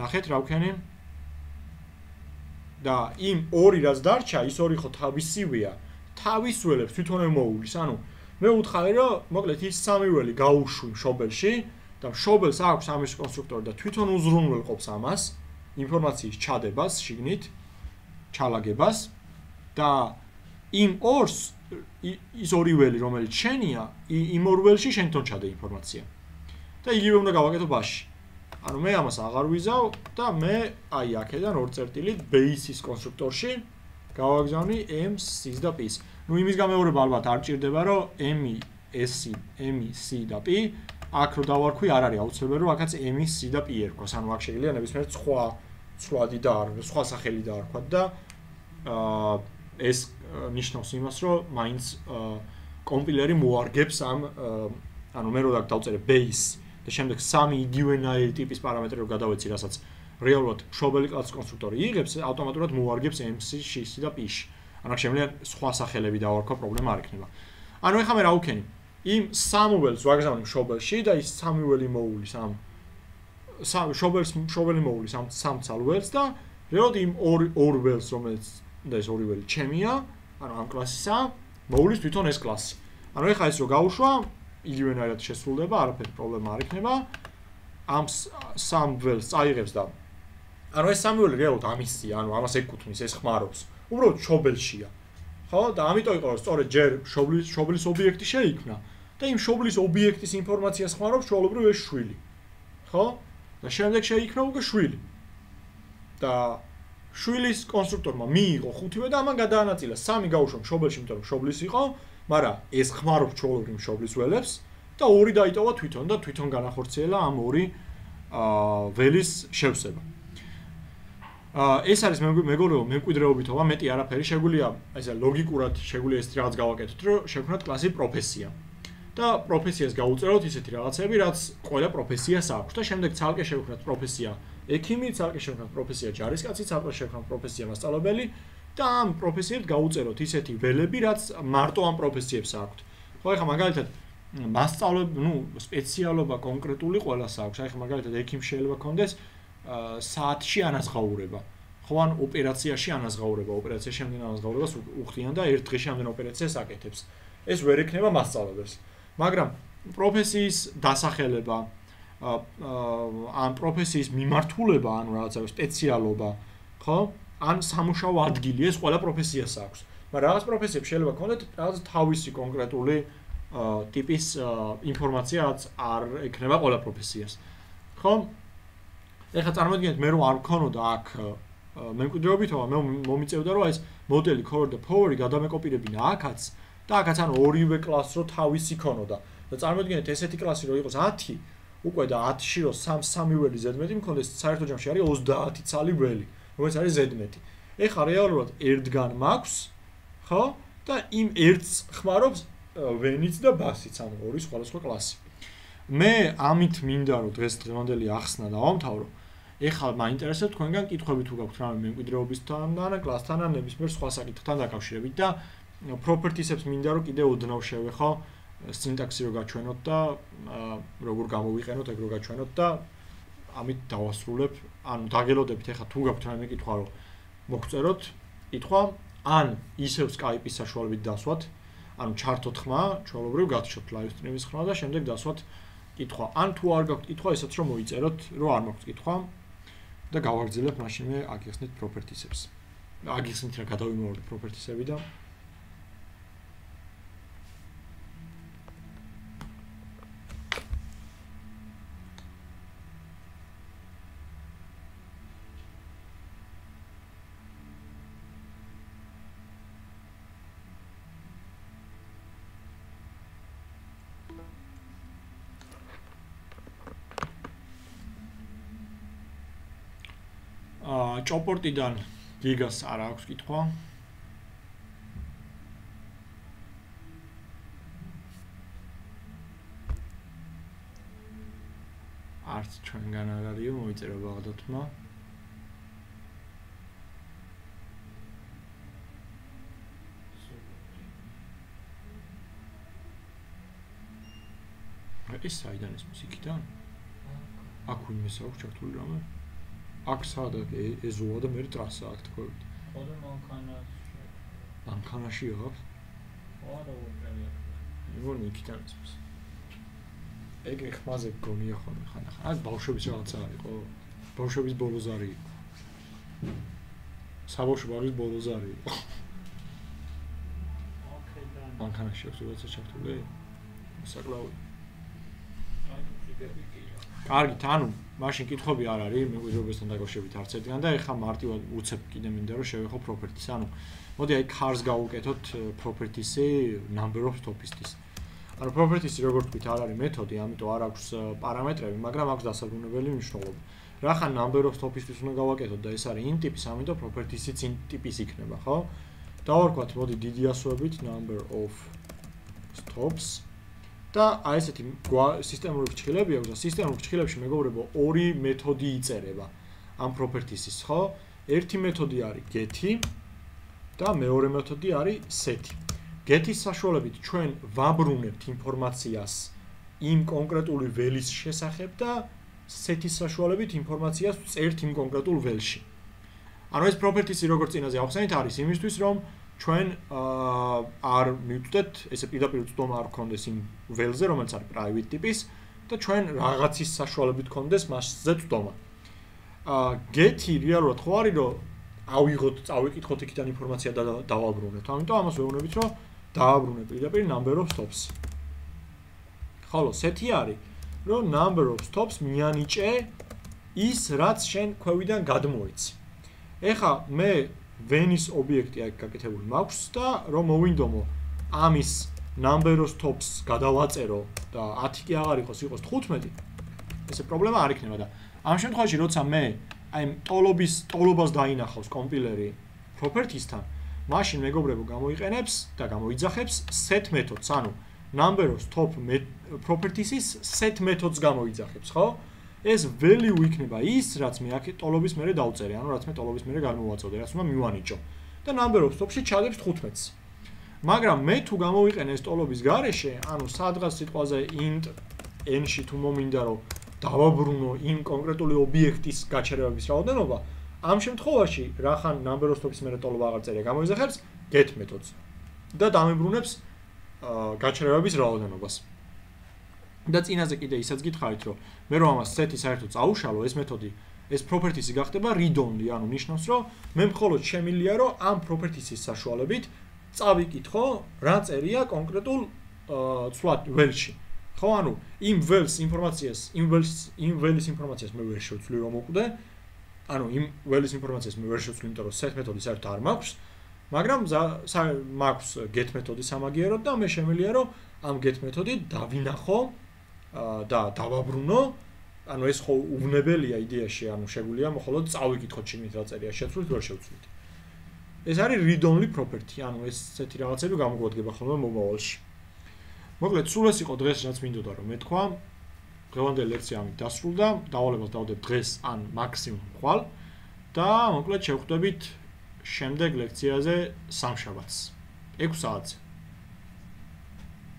ნახეთ რა ვქენი? და იმ ორი რაც დარჩა, ის ორი ხო თავისივეა. თავისველებს თვითონე მოულის. ანუ მე ვუთხარი რომ მოკლედ ის სამი ველი გაუშვი შობელში და შობელს აქვს ამის კონსტრუქტორი და თვითონ უზრუნველყოფს ამას ინფორმაციის ჩადებას შიგნით ჩალაგებას და იმ ორს ის ორი ველი რომელიც შენია იმ ორ ველში შენ თვითონ ჩადე ინფორმაცია. და იგივე უნდა გავაკეთო ბაში. ანუ მე ამას აღარ ვიზავ და მე აი აქედან ორ წერტილით base-ის კონსტრუქტორში გავაგზავნი m c-ს და p-ს. ნუ იმის გამეორება ალბათ არ ჭირდება, რომ m-ი, s-ი, m-ი, c და p აქ რო დავარქვი, არ არის აუცილებელი, რომ აქაც m-ი, c და p ერქოს. ანუ აქ შეიძლება ნებისმიერ სხვა სხვადი და არ, სხვა სახელი დაარქვათ და აა ეს ნიშნავს იმას, რომ მაინც კომპილერი მოარგებს ამ ანუ მე რო დავწერე base და შემდეგ სამი იგივენაირი ტიპის პარამეტრი რო გადავეცი, რასაც რეალურად მშობელი კლასის კონსტრუქტორი იღებს, ავტომატურად მოარგებს MC, SH და P-ში. ანუ შემიძლია სხვა სახელები დავარქვა, პრობლემა არ იქნება. ანუ ეხლა მე რა ვქენი? იმ სამუველს ვაგზავნი მშობელში და ის სამუველი მოულის ამ სამ მშობელს მშობელი მოულის ამ სამ ცალველს და რეალურად იმ ორ ორ ველს რომელიც და ეს ორი ველი ჩემია, ანუ ამ კლასისა მოულის თვითონ ეს კლასი. ანუ ეხლა ეს რო გავუშვა, იგივენაირად შესრულდება, არაფერი პრობლემა არ იქნება. ამ სამ ველს წაიღებს და ანუ ეს სამიველი რეალურად ამისია, ანუ ამას ეკუთვნის, ეს ხმარობს. უბრალოდ შობელშია. ხო? და ამიტომ იყო რომ სწორედ ჯერ შობლის შობლის ობიექტი შეიქმნა და იმ შობლის ობიექტის ინფორმაციას ხმარობს ჩვეულებრივ ეს შვილი. ხო? და შემდეგ შეიქმნა უკვე შვილი. და შვილის კონსტრუქტორმა მიიღო ხუთივე და ამან გადაანაწილა სამი გაუშვა შობელში, იმიტომ რომ შობლის იყო, მაგრამ ეს ხმარობს ჩვეულებრივ შობლის ველებს და ორი დაიტოვა თვითონ და თვითონ განახორციელა ამ ორი აა ველის შევსება. ეს არის მეგობრებო მემკვიდრეობითობა მეტი არაფერი შეგვიძლია ესე ლოგიკურად შეგვიძლია ეს რაღაც გავაკეთოთ რომ შევქმნათ კლასი პროფესია. და პროფესიას გაუწეროთ ისეთი რაღაცები რაც ყველა პროფესიას აქვს. და შემდეგ ცალკე შევქმნათ პროფესია ექიმი ცალკე შევქმნათ პროფესია ჯარისკაცი ცალკე შევქმნათ პროფესია მასწავლებელი და ამ პროფესიებს გაუწეროთ ისეთი ველები რაც მარტო ამ პროფესიებს აქვს ხო ეხლა მაგალითად მასწავლებელი ნუ სპეციალობა კონკრეტული ყველას აქვს. აი ხა მაგალითად ექიმ შეიძლება კონდეს საათში ანაზღაურება. ხო ან ოპერაციაში ანაზღაურება, ოპერაციაში ამდენ ანაზღაურებას უხდიან და ერთ დღეში ამდენ ოპერაციას აკეთებს. ეს ვერ ექნება მასწავლებელს. მაგრამ პროფესიის დასახელება ან პროფესიის მიმართულება, ანუ რაღაცა სპეციალობა, ხო? ან სამუშაო ადგილი, ეს ყველა პროფესიას აქვს. მაგრამ რაღაც პროფესიებს შეიძლება ქონდეთ რაღაც თავისი კონკრეტული ტიპის ინფორმაცია, რაც არ ექნება ყველა პროფესიას. ხო? ეხლა წარმოიდგინეთ მე რომ არ მქონოდა აქ მემკვიდრეობითობა მე მომიწევდა რომ ეს მოდელი core და power-ი გადამეკოპირებინა აქაც და აქაც ანუ ორივე კლასს რო თავისი ქონოდა. და წარმოიდგინეთ ესეთი კლასი რო იყოს 10 უკვე და 10-ში რო 3 ველი ზედმეტი მქონდეს საერთო ჯამში არის 30 ცალი ველი რომელიც არის ზედმეტი. ეხლა რეალურად ერთგან მაქვს ხო? და იმ ერთს ხმარობს ვენიც და ბასიც ანუ ორი სხვადასხვა კლასი. მე ამით მინდა რომ დღეს დღევანდელი ახსნა დავამთავრო ეხლა მაინტერესებს თქვენგან კითხვები თუ გაქვთ რამე მემკვიდრეობისთან და კლასთან ან ნებისმიერ სხვა საკითხთან დაკავშირებით და properties-ებს მინდა რომ კიდე ოდნავ შევეხო სინტაქსი რო გაჩვენოთ და როგორ გამოვიყენოთ ეგ რო გაჩვენოთ და ამით დავასრულებ ანუ დაგელოდებით ეხლა თუ გაქვთ რამე კითხვა რომ მოგწეროთ კითხვა ან ისევ Skype-ის საშუალებით დასვათ ანუ ჩართოთ ხმა ჩვეულებრივ გათიშოთ live stream-ის ხმა და შემდეგ დასვათ კითხვა. ან თუ არ გაქვთ კითხვა ისიც რომ მოიწეროთ რომ არ მაქვს კითხვა და გავაგრძელებ მაშინვე აგიხსნით პროპერტისებს. აგიხსნით რა გადავიმოვოთ პროპერტისები და ჭოპორტიდან გიგას არ აქვს კითხვა. არც ჩვენგან არ არისო, მოიწერა ბაღდათმა. ეს საიდან ეს მუსიკიდან? აქ ვინმე საუბრობს ჩართული რამე? აქ სადაც ეზოა და მე ტრასა აქ თქვით. ხოლმე მანქანაში. მანქანაში აქვს? და უბრალოდ. იგონ იქიდან ის. ეგრე ხმაზე გონია ხოლმე ხან ახლა. აქ ბავშვების რაღაცა არისო. ბავშვების ბოლოზარი. საბავშვო ბაღის ბოლოზარი. ოკეი, და მანქანაში აქვს რაღაცა ჩართული? საკლაო. აი, იქ იგი. კარგით, ანუ მაშინ კითხვები არ არის მეგობრებთან დაკავშირებით არც ერთგან და ეხლა მარტივად უცებ კიდე მინდა რომ შევეხო properties. ანუ მოდი აი cars გავუკეთოთ properties-ი number of stop-ის. ანუ properties-ი როგორ თქვით არ არის მეთოდი, ამიტომ არ აქვს პარამეტრები, მაგრამ აქვს დასაბრუნებელი მნიშვნელობა. რახან number of stop-ისთვის უნდა გავაკეთოთ და ეს არის int ტიპის, ამიტომ properties-იც int ტიპის იქნება, ხო? დავარქვათ, მოდი დიდი ასოებით number of stops და აი ესეთი სისტემური ფრჩხილები აქვს და სისტემურ ფრჩხილებში მეგობრებო ორი მეთოდი იწერება ამ properties-ის, ხო? ერთი მეთოდი არის get-ი და მეორე მეთოდი არის set-ი. get-ის საშუალებით ჩვენ ვაბრუნებთ ინფორმაციას იმ კონკრეტული ველის შესახებ და set-ის საშუალებით ინფორმაციას წერთ იმ კონკრეტულ ველში. ანუ ეს properties-ი როგორც წინაზე ახსენეთ არის იმისთვის რომ ჩვენ არ მივწვდეთ ესე პირდაპირ წვდომა არ გქონდეს იმ ველზე რომელიც არის private ტიპის და ჩვენ რაღაცის საშუალებით გქონდეს მასზე წვდომა. აა get-ი რეალურად ხო არის რომ ავიღოთ, წავიკითხოთ იქიდან ინფორმაცია და დავაბრუნოთ. ამიტომ ამას ვეუბნებით რომ დააბრუნე პირდაპირ number of stops. ხოლო set-ი არის რომ number of stops მიანიჭე ის რაც შენ ქვევიდან გადმოიცი. ეხა მე ვენის ობიექტი აქ გაკეთებული მაქვს და რომ მოვინდომო ამის number of stops გადავაწერო და 10 კი აღარ იყოს იყოს 15 ესე პრობლემა არ იქნება და ამ შემთხვევაში როცა მე აი ტოლობის ტოლობას დაინახავს კომპილერი properties-თან მაშინ მეგობრებო გამოიყენებს და გამოიძახებს set methods. ანუ number of stop properties-ის set methods გამოიძახებს ხო ეს value იქნება ის, რაც მე აქ ტოლობის მერე დავწერე, ანუ რაც მე ტოლობის მერე გამოვაწოდე, რაც უნდა მივანიჭო. და number of stops-ში ჩადებს 15-ს. მაგრამ მე თუ გამოვიყენე ეს ტოლობის გარეშე, ანუ სადღაც სიტყვაზე int n-ში თუ მომინდა რომ დავაბრუნო იმ კონკრეტული ობიექტის გაჩერებების რაოდენობა, ამ შემთხვევაში რახან number of stops-ის მერე ტოლობა აღარ წერია, გამოიზახებს get methods და დამებრუნებს გაჩერებების რაოდენობას. და წინაზე კიდე ისაც გითხარით რომ მე რომ ამას set-ი საერთოდ წაუშალო ეს მეთოდი ეს properties-ი გახდება read-only, ანუ ნიშნავს რომ მე მხოლოდ შემილია რომ ამ properties-ის საშუალებით წავიკითხო რა წერია კონკრეტულ ცვლად ველში. ხო, ანუ იმ ველს ინფორმაციას, იმ ველს იმ ველის ინფორმაციას მე ვერ შევცვლი რომ მოკვდე. ანუ იმ ველის ინფორმაციას მე ვერ შევცვლი, იმიტომ რომ set მეთოდი საერთოდ არ მაქვს. მაგრამ მაქვს get მეთოდი სამაგიეროდ და მე შემილია რომ ამ get მეთოდი დავინახო და დავაბრუნო. ანუ ეს ხო უვნებელია იდეაში ანუ შეგვიძლია მხოლოდ წავიკითხოთ შეგნით რა წერია. შეცვლით ვერ შევცვლით. ეს არის read only property ანუ ესეთი რაღაცები გამოგვადგება ხოლმე მომავალში მოკლედ სულ ეს იყო დღეს რაც მინდოდა რომ მეთქვა დღევანდელი ლექცია ამით დასრულდა. დავალებას დავდებ დღეს ან მაქსიმუმ ხვალ. და მოკლედ შევხვდებით შემდეგ ლექციაზე სამშაბათს. 6 საათზე.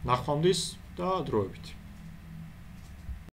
ნახვამდის და დროებით